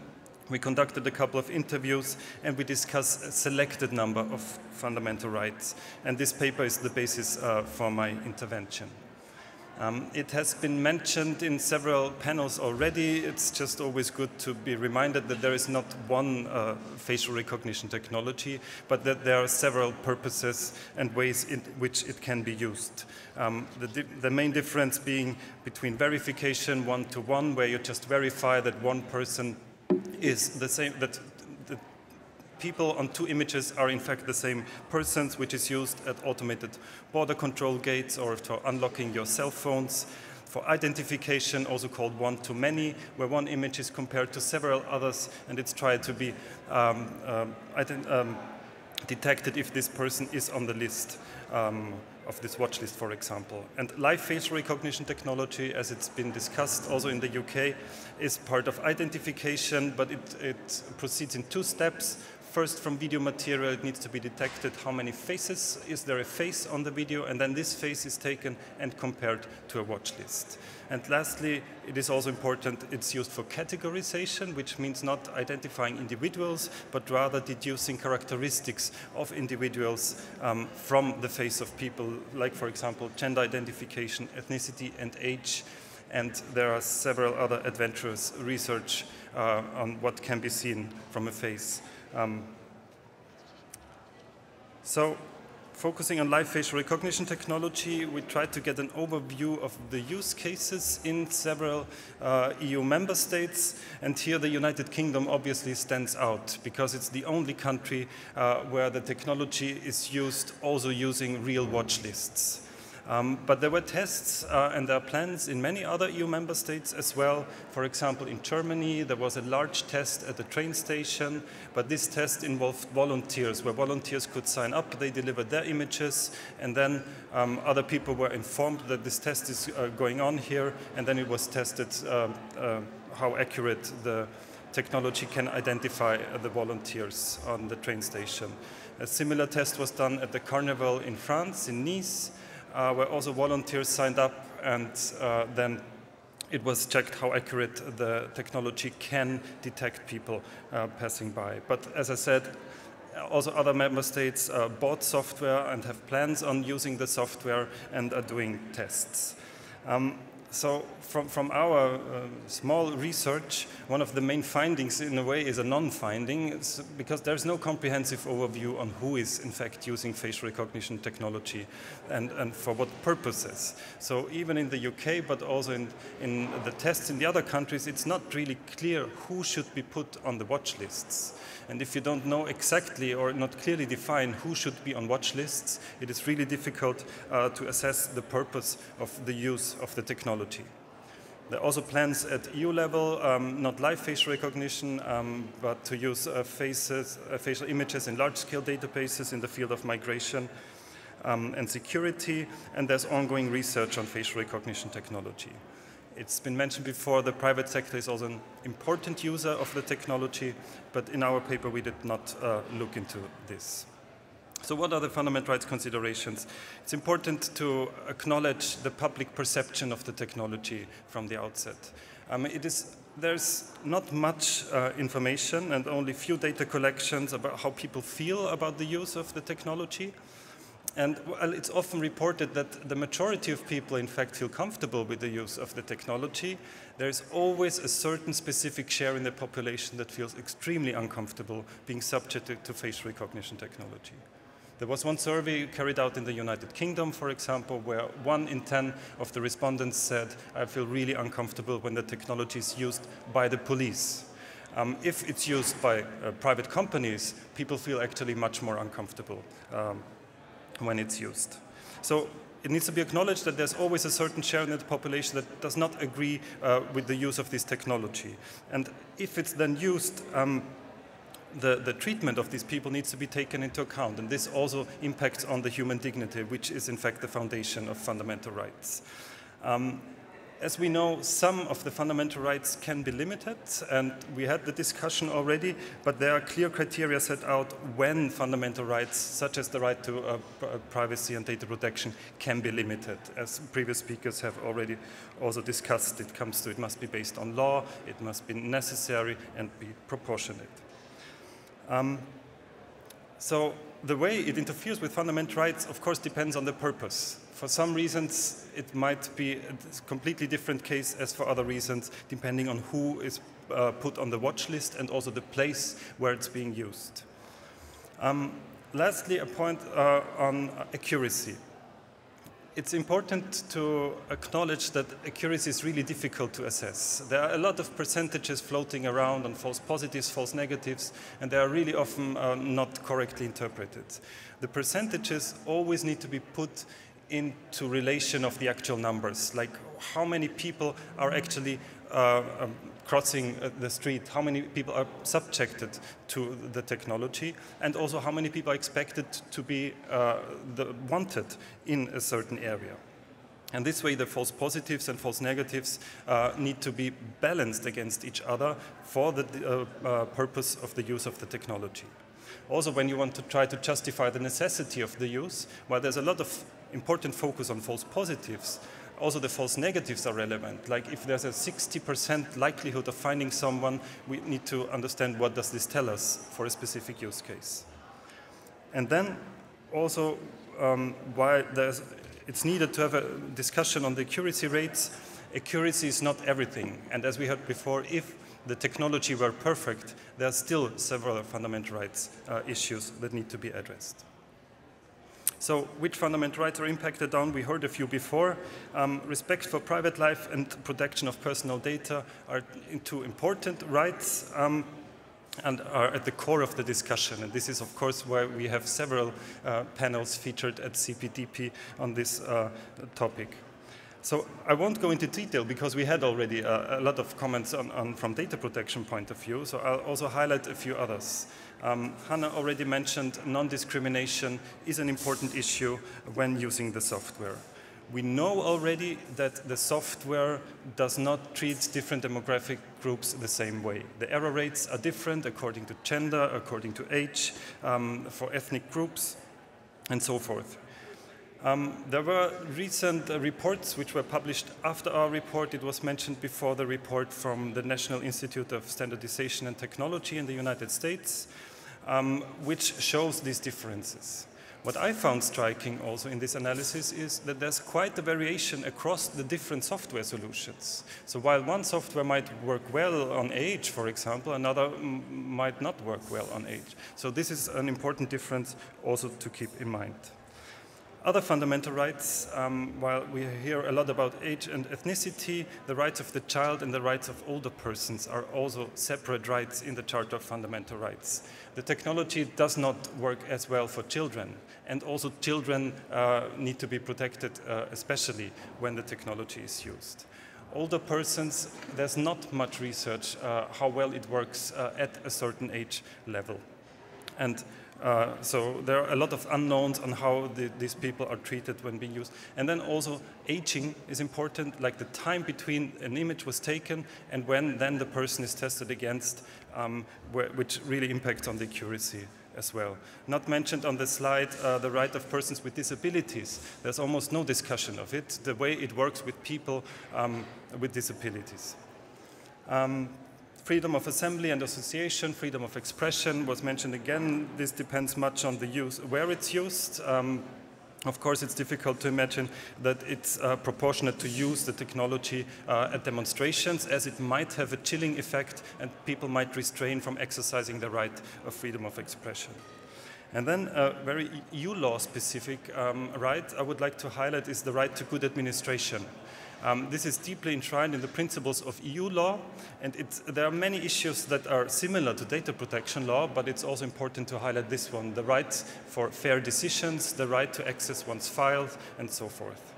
we conducted a couple of interviews and we discussed a selected number of fundamental rights. And this paper is the basis uh, for my intervention. Um, it has been mentioned in several panels already. It's just always good to be reminded that there is not one uh, facial recognition technology, but that there are several purposes and ways in which it can be used. Um, the, the, main difference being between verification one to one, where you just verify that one person is the same, that people on two images are in fact the same persons, which is used at automated border control gates or for unlocking your cell phones. For identification, also called one-to-many, where one image is compared to several others, and it's tried to be um, um, um, detected if this person is on the list um, of this watch list, for example. And live facial recognition technology, as it's been discussed also in the UK, is part of identification, but it, it proceeds in two steps. First, from video material, it needs to be detected how many faces, is there a face on the video, and then this face is taken and compared to a watch list. And lastly, it is also important, it's used for categorization, which means not identifying individuals, but rather deducing characteristics of individuals um, from the face of people, like, for example, gender identification, ethnicity, and age. And there are several other adventurous research uh, on what can be seen from a face. Um, so focusing on live facial recognition technology, we tried to get an overview of the use cases in several uh, EU member states. And here the United Kingdom obviously stands out because it's the only country uh, where the technology is used also using real watch lists. Um, but there were tests uh, and there are plans in many other EU member states as well. For example, in Germany, there was a large test at the train station, but this test involved volunteers, where volunteers could sign up, they delivered their images, and then um, other people were informed that this test is uh, going on here, and then it was tested uh, uh how accurate the technology can identify the volunteers on the train station. A similar test was done at the Carnival in France, in Nice, uh, where also volunteers signed up and uh, then it was checked how accurate the technology can detect people uh, passing by. But as I said, also other member states uh, bought software and have plans on using the software and are doing tests. Um, so from, from our uh, small research, one of the main findings in a way is a non-finding because there's no comprehensive overview on who is in fact using facial recognition technology and, and for what purposes. So even in the UK, but also in, in the tests in the other countries, it's not really clear who should be put on the watch lists. And if you don't know exactly or not clearly define who should be on watch lists, it is really difficult uh, to assess the purpose of the use of the technology. There are also plans at EU level, um, not live facial recognition, um, but to use uh, faces, uh, facial images in large-scale databases in the field of migration um, and security. And there's ongoing research on facial recognition technology. It's been mentioned before, the private sector is also an important user of the technology, but in our paper we did not uh, look into this. So what are the fundamental rights considerations? It's important to acknowledge the public perception of the technology from the outset. Um, it is there's not much uh, information and only few data collections about how people feel about the use of the technology. And well, it's often reported that the majority of people, in fact, feel comfortable with the use of the technology. There's always a certain specific share in the population that feels extremely uncomfortable being subjected to facial recognition technology. There was one survey carried out in the United Kingdom, for example, where one in 10 of the respondents said, I feel really uncomfortable when the technology is used by the police. Um, if it's used by uh, private companies, people feel actually much more uncomfortable. Um, when it's used. So it needs to be acknowledged that there's always a certain share in the population that does not agree uh, with the use of this technology. And if it's then used, um, the, the treatment of these people needs to be taken into account. And this also impacts on the human dignity, which is in fact the foundation of fundamental rights. Um, as we know, some of the fundamental rights can be limited, and we had the discussion already, but there are clear criteria set out when fundamental rights, such as the right to uh, uh, privacy and data protection, can be limited. As previous speakers have already also discussed, it comes to it must be based on law, it must be necessary, and be proportionate. Um, so the way it interferes with fundamental rights, of course, depends on the purpose. For some reasons, it might be a completely different case as for other reasons, depending on who is uh, put on the watch list and also the place where it's being used. Um, lastly, a point uh, on accuracy it's important to acknowledge that accuracy is really difficult to assess. There are a lot of percentages floating around on false positives, false negatives, and they are really often uh, not correctly interpreted. The percentages always need to be put into relation of the actual numbers, like how many people are actually uh, um, crossing uh, the street, how many people are subjected to the technology, and also how many people are expected to be uh, the, wanted in a certain area. And this way, the false positives and false negatives uh, need to be balanced against each other for the uh, uh, purpose of the use of the technology. Also, when you want to try to justify the necessity of the use, while there's a lot of important focus on false positives, also the false negatives are relevant. Like if there's a 60% likelihood of finding someone, we need to understand what does this tell us for a specific use case. And then also um, why it's needed to have a discussion on the accuracy rates. Accuracy is not everything. And as we heard before, if the technology were perfect, there are still several fundamental rights uh, issues that need to be addressed. So which fundamental rights are impacted on? We heard a few before. Um, respect for private life and protection of personal data are two important rights um, and are at the core of the discussion. And this is, of course, why we have several uh, panels featured at CPDP on this uh, topic. So I won't go into detail because we had already a, a lot of comments on, on, from data protection point of view, so I'll also highlight a few others. Um, Hannah already mentioned non-discrimination is an important issue when using the software. We know already that the software does not treat different demographic groups the same way. The error rates are different according to gender, according to age, um, for ethnic groups, and so forth. Um, there were recent uh, reports which were published after our report. It was mentioned before the report from the National Institute of Standardization and Technology in the United States, um, which shows these differences. What I found striking also in this analysis is that there's quite a variation across the different software solutions. So while one software might work well on age, for example, another might not work well on age. So this is an important difference also to keep in mind. Other fundamental rights, um, while we hear a lot about age and ethnicity, the rights of the child and the rights of older persons are also separate rights in the Charter of Fundamental Rights. The technology does not work as well for children, and also children uh, need to be protected, uh, especially when the technology is used. Older persons, there's not much research uh, how well it works uh, at a certain age level. And uh, so there are a lot of unknowns on how the, these people are treated when being used. And then also aging is important, like the time between an image was taken and when then the person is tested against, um, which really impacts on the accuracy as well. Not mentioned on the slide, uh, the right of persons with disabilities. There's almost no discussion of it, the way it works with people um, with disabilities. Um, freedom of assembly and association, freedom of expression was mentioned again. This depends much on the use, where it's used. Um, of course, it's difficult to imagine that it's uh, proportionate to use the technology uh, at demonstrations, as it might have a chilling effect and people might restrain from exercising the right of freedom of expression. And then a very EU law specific um, right I would like to highlight is the right to good administration. Um, this is deeply enshrined in the principles of EU law, and there are many issues that are similar to data protection law, but it's also important to highlight this one the right for fair decisions, the right to access one's files, and so forth.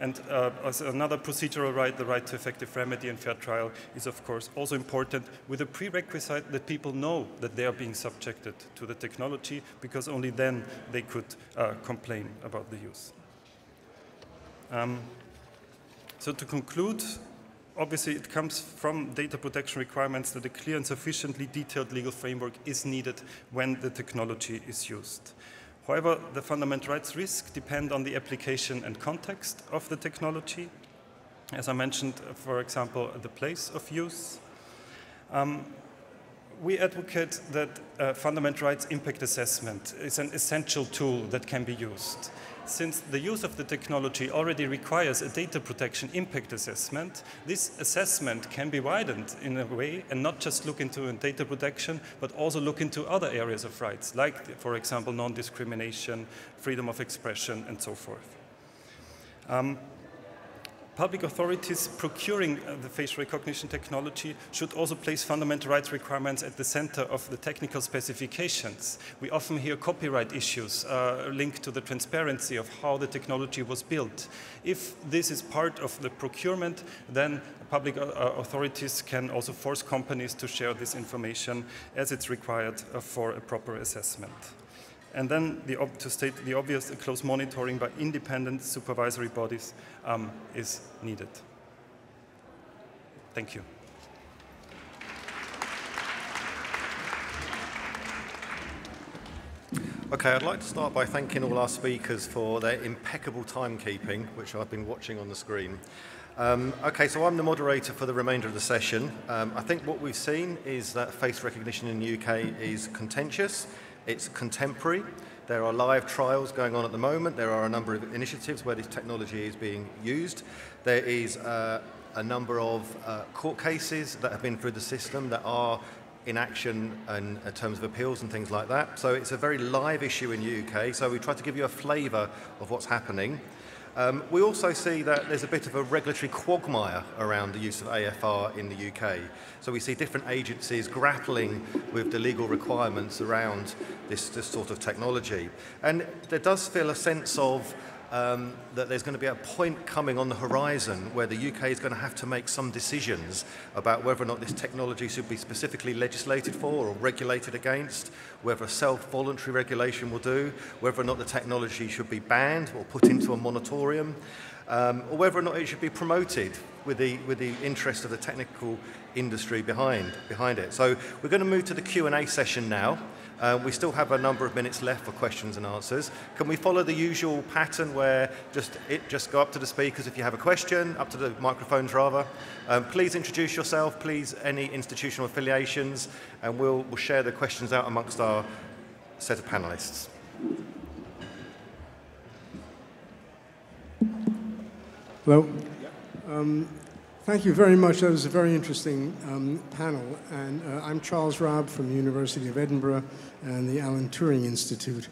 And uh, as another procedural right, the right to effective remedy and fair trial is, of course, also important with a prerequisite that people know that they are being subjected to the technology, because only then they could uh, complain about the use. Um, so to conclude, obviously it comes from data protection requirements that a clear and sufficiently detailed legal framework is needed when the technology is used. However, the fundamental rights risk depend on the application and context of the technology. As I mentioned, for example, the place of use. Um, we advocate that uh, fundamental rights impact assessment is an essential tool that can be used since the use of the technology already requires a data protection impact assessment, this assessment can be widened in a way and not just look into data protection, but also look into other areas of rights, like, for example, non-discrimination, freedom of expression, and so forth. Um, Public authorities procuring uh, the facial recognition technology should also place fundamental rights requirements at the center of the technical specifications. We often hear copyright issues uh, linked to the transparency of how the technology was built. If this is part of the procurement, then public uh, authorities can also force companies to share this information as it's required uh, for a proper assessment. And then the, to state the obvious, close monitoring by independent supervisory bodies um, is needed. Thank you. Okay, I'd like to start by thanking all our speakers for their impeccable timekeeping, which I've been watching on the screen. Um, okay, so I'm the moderator for the remainder of the session. Um, I think what we've seen is that face recognition in the UK is contentious. It's contemporary. There are live trials going on at the moment. There are a number of initiatives where this technology is being used. There is uh, a number of uh, court cases that have been through the system that are in action in, in terms of appeals and things like that. So it's a very live issue in the UK. So we try to give you a flavour of what's happening. Um, we also see that there's a bit of a regulatory quagmire around the use of AFR in the UK. So we see different agencies grappling with the legal requirements around this, this sort of technology. And there does feel a sense of um, that there's going to be a point coming on the horizon where the UK is going to have to make some decisions about whether or not this technology should be specifically legislated for or regulated against, whether self-voluntary regulation will do, whether or not the technology should be banned or put into a moratorium, um, or whether or not it should be promoted with the, with the interest of the technical industry behind, behind it. So we're going to move to the Q&A session now. Uh, we still have a number of minutes left for questions and answers. Can we follow the usual pattern where just it just go up to the speakers if you have a question, up to the microphones rather. Um, please introduce yourself, please any institutional affiliations, and we'll, we'll share the questions out amongst our set of panelists. Hello. Um, Thank you very much. That was a very interesting um, panel. And uh, I'm Charles Raab from the University of Edinburgh and the Alan Turing Institute.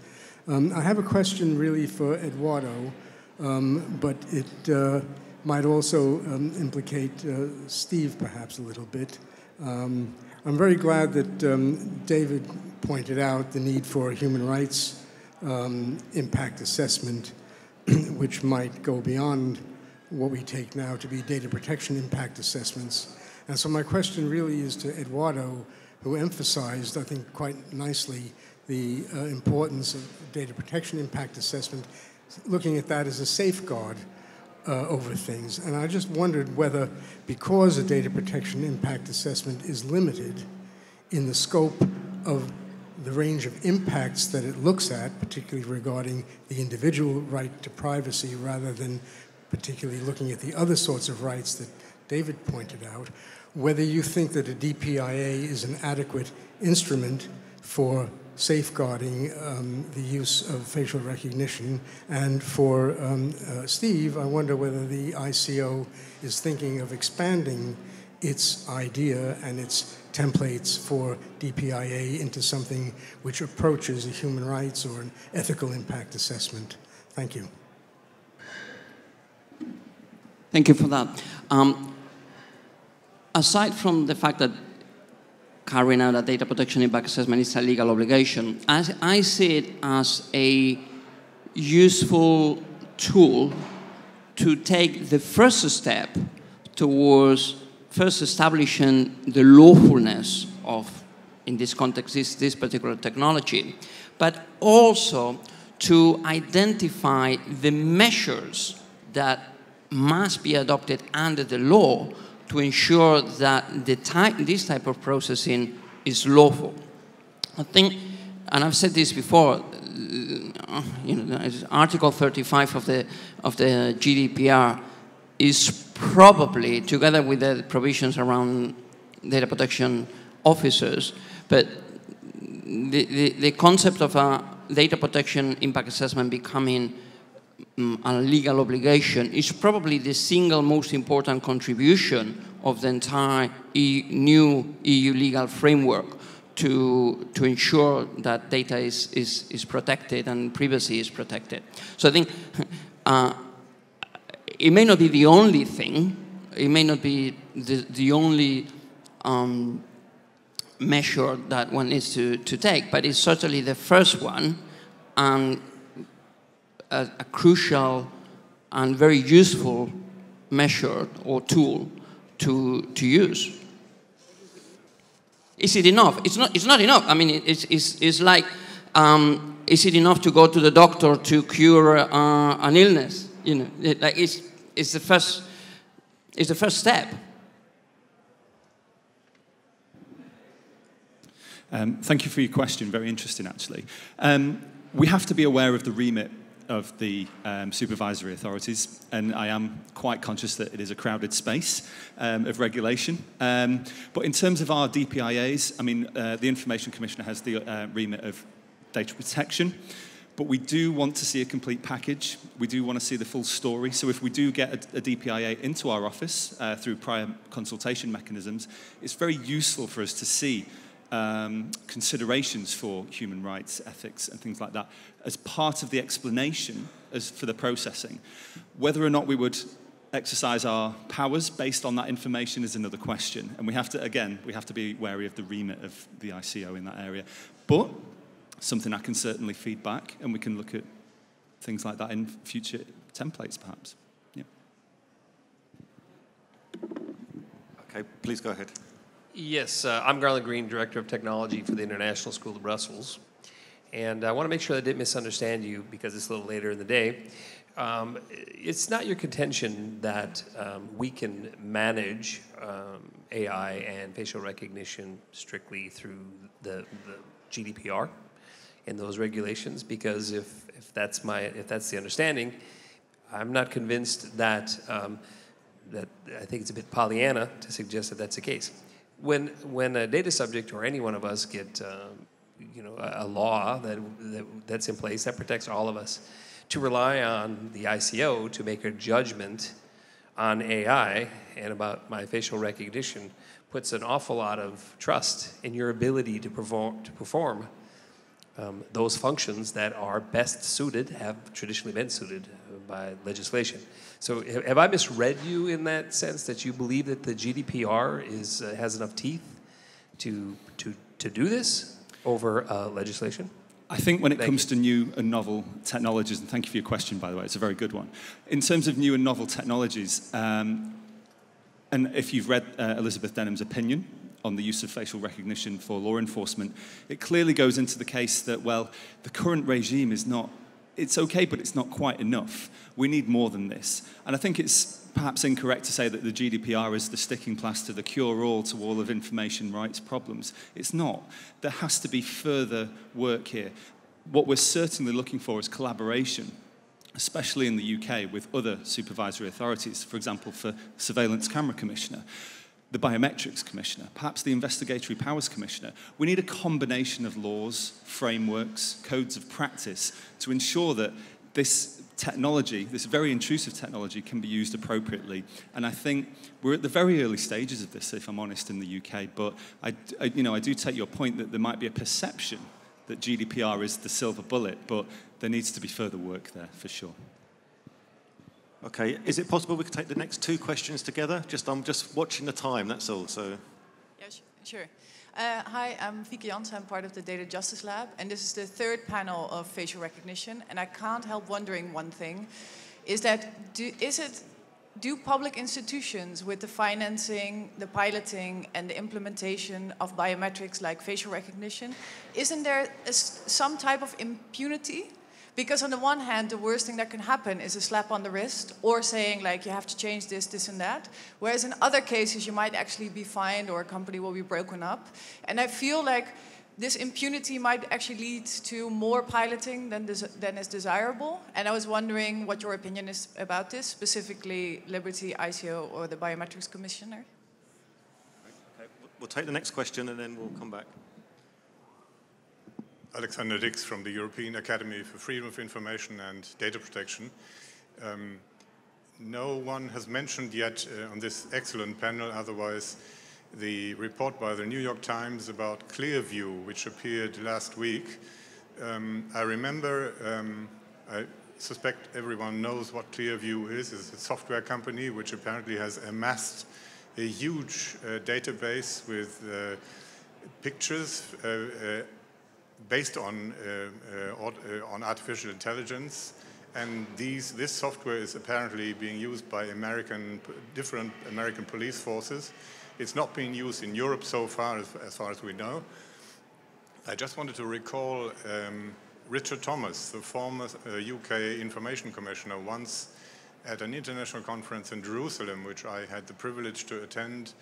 Um, I have a question really for Eduardo, um, but it uh, might also um, implicate uh, Steve perhaps a little bit. Um, I'm very glad that um, David pointed out the need for a human rights impact assessment, <clears throat> which might go beyond what we take now to be data protection impact assessments. And so my question really is to Eduardo, who emphasized, I think quite nicely, the uh, importance of data protection impact assessment, looking at that as a safeguard uh, over things. And I just wondered whether, because a data protection impact assessment is limited in the scope of the range of impacts that it looks at, particularly regarding the individual right to privacy rather than particularly looking at the other sorts of rights that David pointed out, whether you think that a DPIA is an adequate instrument for safeguarding um, the use of facial recognition. And for um, uh, Steve, I wonder whether the ICO is thinking of expanding its idea and its templates for DPIA into something which approaches a human rights or an ethical impact assessment. Thank you. Thank you for that. Um, aside from the fact that carrying out a data protection impact assessment is a legal obligation, I, I see it as a useful tool to take the first step towards first establishing the lawfulness of, in this context, this, this particular technology, but also to identify the measures that must be adopted under the law to ensure that the type, this type of processing is lawful. I think, and I've said this before, uh, you know, Article 35 of the, of the GDPR is probably, together with the provisions around data protection officers, but the, the, the concept of a data protection impact assessment becoming um, a legal obligation is probably the single most important contribution of the entire e new EU legal framework to, to ensure that data is, is, is protected and privacy is protected. So I think <laughs> uh, it may not be the only thing, it may not be the, the only um, measure that one needs to, to take, but it's certainly the first one and a, a crucial and very useful measure or tool to, to use. Is it enough? It's not, it's not enough. I mean, it's, it's, it's like, um, is it enough to go to the doctor to cure uh, an illness? You know, it, like it's, it's, the first, it's the first step. Um, thank you for your question. Very interesting, actually. Um, we have to be aware of the remit of the um, supervisory authorities, and I am quite conscious that it is a crowded space um, of regulation. Um, but in terms of our DPIAs, I mean, uh, the Information Commissioner has the uh, remit of data protection. But we do want to see a complete package. We do want to see the full story. So if we do get a, a DPIA into our office uh, through prior consultation mechanisms, it's very useful for us to see um, considerations for human rights, ethics, and things like that as part of the explanation as for the processing. Whether or not we would exercise our powers based on that information is another question. And we have to, again, we have to be wary of the remit of the ICO in that area. But something I can certainly feed back, and we can look at things like that in future templates, perhaps. Yeah. Okay, please go ahead. Yes, uh, I'm Garland Green, Director of Technology for the International School of Brussels. And I want to make sure I didn't misunderstand you because it's a little later in the day. Um, it's not your contention that um, we can manage um, AI and facial recognition strictly through the, the GDPR and those regulations, because if, if that's my if that's the understanding, I'm not convinced that um, that I think it's a bit Pollyanna to suggest that that's the case when when a data subject or any one of us get um, you know a, a law that, that, that's in place that protects all of us, to rely on the ICO to make a judgment on AI and about my facial recognition puts an awful lot of trust in your ability to perform to perform um, those functions that are best suited, have traditionally been suited by legislation. So have I misread you in that sense that you believe that the GDPR is, uh, has enough teeth to, to, to do this over uh, legislation? I think when it Thank comes you. to new and novel technologies, and thank you for your question, by the way, it's a very good one. In terms of new and novel technologies, um, and if you've read uh, Elizabeth Denham's opinion on the use of facial recognition for law enforcement, it clearly goes into the case that, well, the current regime is not it's okay, but it's not quite enough. We need more than this. And I think it's perhaps incorrect to say that the GDPR is the sticking plaster, the cure all to all of information rights problems. It's not. There has to be further work here. What we're certainly looking for is collaboration, especially in the UK with other supervisory authorities, for example, for Surveillance Camera Commissioner. The biometrics commissioner, perhaps the investigatory powers commissioner. We need a combination of laws, frameworks, codes of practice to ensure that this technology, this very intrusive technology, can be used appropriately. And I think we're at the very early stages of this, if I'm honest, in the UK. But I, I, you know, I do take your point that there might be a perception that GDPR is the silver bullet, but there needs to be further work there for sure. Okay, is it possible we could take the next two questions together? Just I'm just watching the time, that's all. So. Yeah, sure. Uh, hi, I'm Vicky Janssen. I'm part of the Data Justice Lab, and this is the third panel of facial recognition. And I can't help wondering one thing: is that do, is it do public institutions with the financing, the piloting, and the implementation of biometrics like facial recognition, isn't there a, some type of impunity because on the one hand, the worst thing that can happen is a slap on the wrist or saying like you have to change this, this and that. Whereas in other cases, you might actually be fined or a company will be broken up. And I feel like this impunity might actually lead to more piloting than, than is desirable. And I was wondering what your opinion is about this, specifically Liberty, ICO, or the Biometrics Commissioner. Okay, we'll take the next question and then we'll come back. Alexander Dix from the European Academy for Freedom of Information and Data Protection. Um, no one has mentioned yet uh, on this excellent panel, otherwise, the report by the New York Times about Clearview, which appeared last week. Um, I remember, um, I suspect everyone knows what Clearview is. It's a software company which apparently has amassed a huge uh, database with uh, pictures uh, uh based on, uh, uh, uh, on artificial intelligence. And these, this software is apparently being used by American, different American police forces. It's not being used in Europe so far, as, as far as we know. I just wanted to recall um, Richard Thomas, the former uh, UK Information Commissioner, once at an international conference in Jerusalem, which I had the privilege to attend,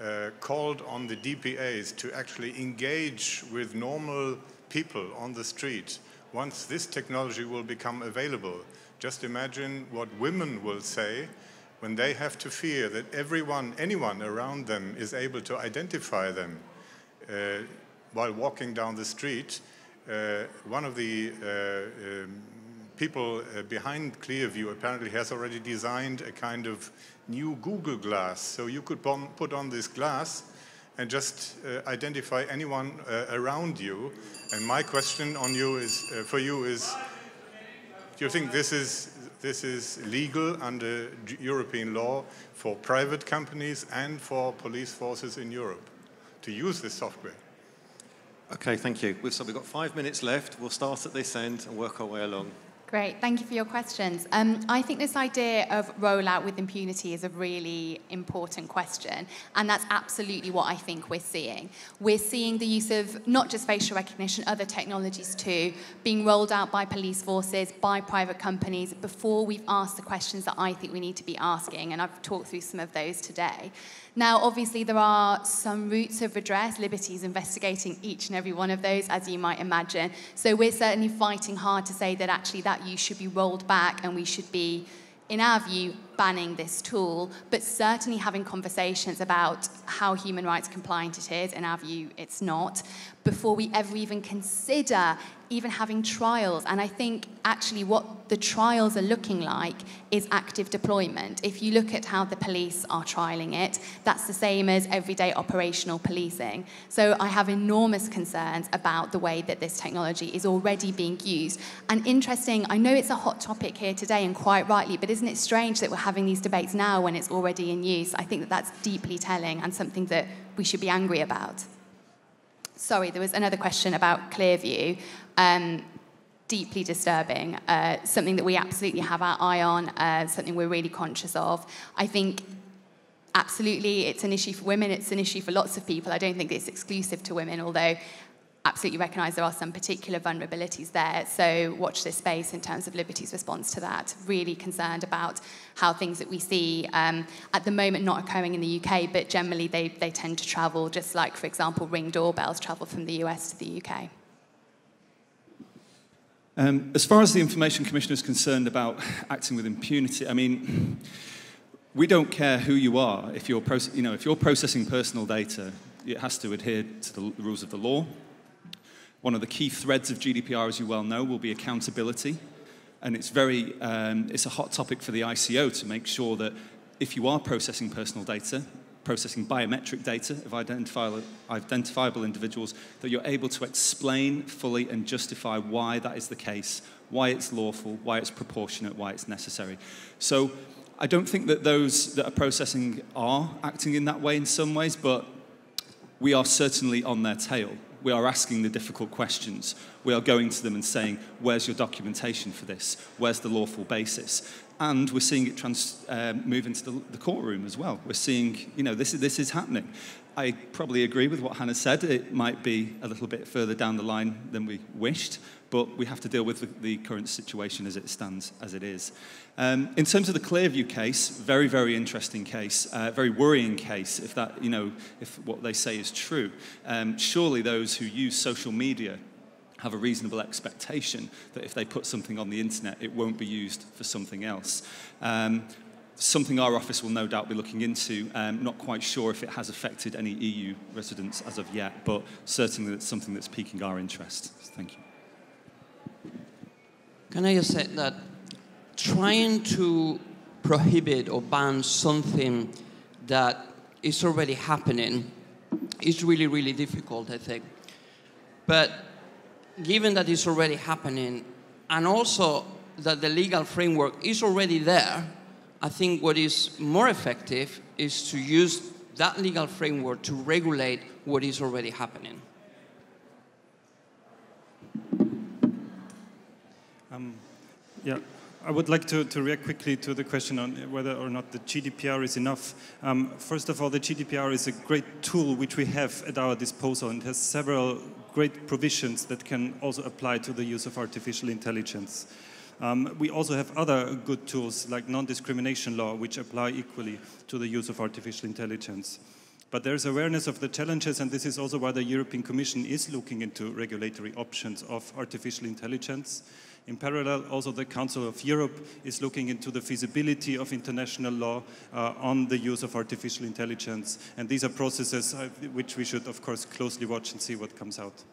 uh, called on the DPAs to actually engage with normal people on the street once this technology will become available. Just imagine what women will say when they have to fear that everyone, anyone around them is able to identify them uh, while walking down the street. Uh, one of the uh, um, people uh, behind Clearview apparently has already designed a kind of new Google Glass. So you could put on this glass and just uh, identify anyone uh, around you. And my question on you is, uh, for you is, do you think this is this is legal under European law for private companies and for police forces in Europe to use this software? Okay, thank you. So we've got five minutes left. We'll start at this end and work our way along. Great, thank you for your questions. Um, I think this idea of rollout with impunity is a really important question, and that's absolutely what I think we're seeing. We're seeing the use of not just facial recognition, other technologies too, being rolled out by police forces, by private companies, before we've asked the questions that I think we need to be asking, and I've talked through some of those today. Now, obviously, there are some routes of redress. Liberty is investigating each and every one of those, as you might imagine. So we're certainly fighting hard to say that actually that use should be rolled back and we should be, in our view, banning this tool, but certainly having conversations about how human rights compliant it is. In our view, it's not, before we ever even consider even having trials. And I think actually what the trials are looking like is active deployment. If you look at how the police are trialing it, that's the same as everyday operational policing. So I have enormous concerns about the way that this technology is already being used. And interesting, I know it's a hot topic here today and quite rightly, but isn't it strange that we're having these debates now when it's already in use? I think that that's deeply telling and something that we should be angry about. Sorry, there was another question about Clearview. Um, deeply disturbing, uh, something that we absolutely have our eye on, uh, something we're really conscious of. I think absolutely it's an issue for women, it's an issue for lots of people. I don't think it's exclusive to women, although absolutely recognise there are some particular vulnerabilities there. So watch this space in terms of Liberty's response to that. Really concerned about how things that we see um, at the moment not occurring in the UK, but generally they, they tend to travel, just like, for example, ring doorbells travel from the US to the UK. Um, as far as the Information Commissioner is concerned about acting with impunity, I mean, we don't care who you are. If you're, you know, if you're processing personal data, it has to adhere to the rules of the law. One of the key threads of GDPR, as you well know, will be accountability. And it's, very, um, it's a hot topic for the ICO to make sure that if you are processing personal data, processing biometric data of identifiable, identifiable individuals, that you're able to explain fully and justify why that is the case, why it's lawful, why it's proportionate, why it's necessary. So I don't think that those that are processing are acting in that way in some ways, but we are certainly on their tail. We are asking the difficult questions. We are going to them and saying, where's your documentation for this? Where's the lawful basis? And we're seeing it trans, uh, move into the, the, courtroom as well. We're seeing, you know, this is, this is happening. I probably agree with what Hannah said. It might be a little bit further down the line than we wished, but we have to deal with the, current situation as it stands, as it is. Um, in terms of the Clearview case, very, very interesting case, uh, very worrying case, if that, you know, if what they say is true. Um, surely those who use social media have a reasonable expectation that if they put something on the internet, it won't be used for something else. Um, something our office will no doubt be looking into. Um, not quite sure if it has affected any EU residents as of yet, but certainly it's something that's piquing our interest. Thank you. Can I just say that trying to prohibit or ban something that is already happening is really, really difficult, I think. But given that it's already happening, and also that the legal framework is already there, I think what is more effective is to use that legal framework to regulate what is already happening. Um, yeah, I would like to, to, react quickly to the question on whether or not the GDPR is enough. Um, first of all, the GDPR is a great tool which we have at our disposal and has several great provisions that can also apply to the use of artificial intelligence. Um, we also have other good tools like non-discrimination law, which apply equally to the use of artificial intelligence. But there's awareness of the challenges, and this is also why the European Commission is looking into regulatory options of artificial intelligence. In parallel, also the Council of Europe is looking into the feasibility of international law uh, on the use of artificial intelligence. And these are processes uh, which we should, of course, closely watch and see what comes out.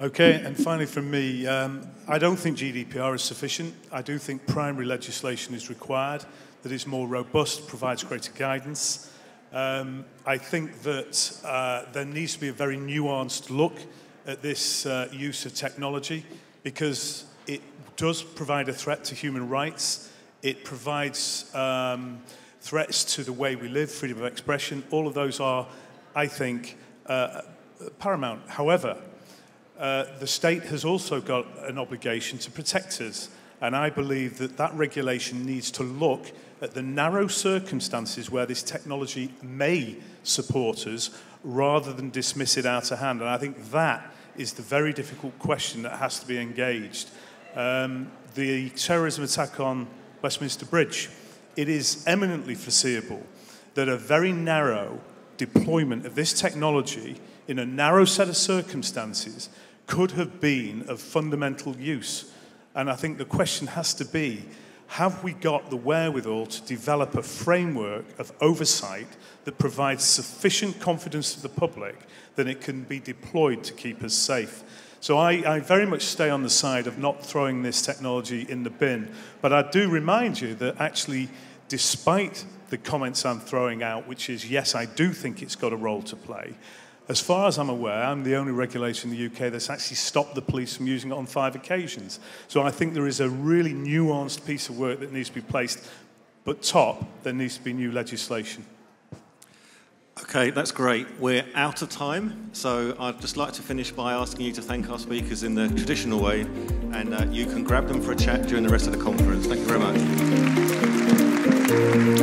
Okay, and finally from me, um, I don't think GDPR is sufficient. I do think primary legislation is required, that is more robust, provides greater guidance. Um, I think that uh, there needs to be a very nuanced look at this uh, use of technology because it does provide a threat to human rights. It provides um, threats to the way we live, freedom of expression. All of those are, I think, uh, paramount. However, uh, the state has also got an obligation to protect us. And I believe that that regulation needs to look at the narrow circumstances where this technology may support us rather than dismiss it out of hand. And I think that is the very difficult question that has to be engaged. Um, the terrorism attack on Westminster Bridge, it is eminently foreseeable that a very narrow deployment of this technology in a narrow set of circumstances could have been of fundamental use. And I think the question has to be have we got the wherewithal to develop a framework of oversight that provides sufficient confidence to the public that it can be deployed to keep us safe? So I, I, very much stay on the side of not throwing this technology in the bin. But I do remind you that actually, despite the comments I'm throwing out, which is yes, I do think it's got a role to play, as far as I'm aware, I'm the only regulator in the UK that's actually stopped the police from using it on five occasions. So I think there is a really nuanced piece of work that needs to be placed. But top, there needs to be new legislation. Okay, that's great. We're out of time, so I'd just like to finish by asking you to thank our speakers in the traditional way, and uh, you can grab them for a chat during the rest of the conference. Thank you very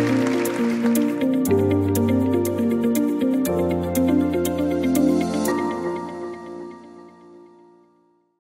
much.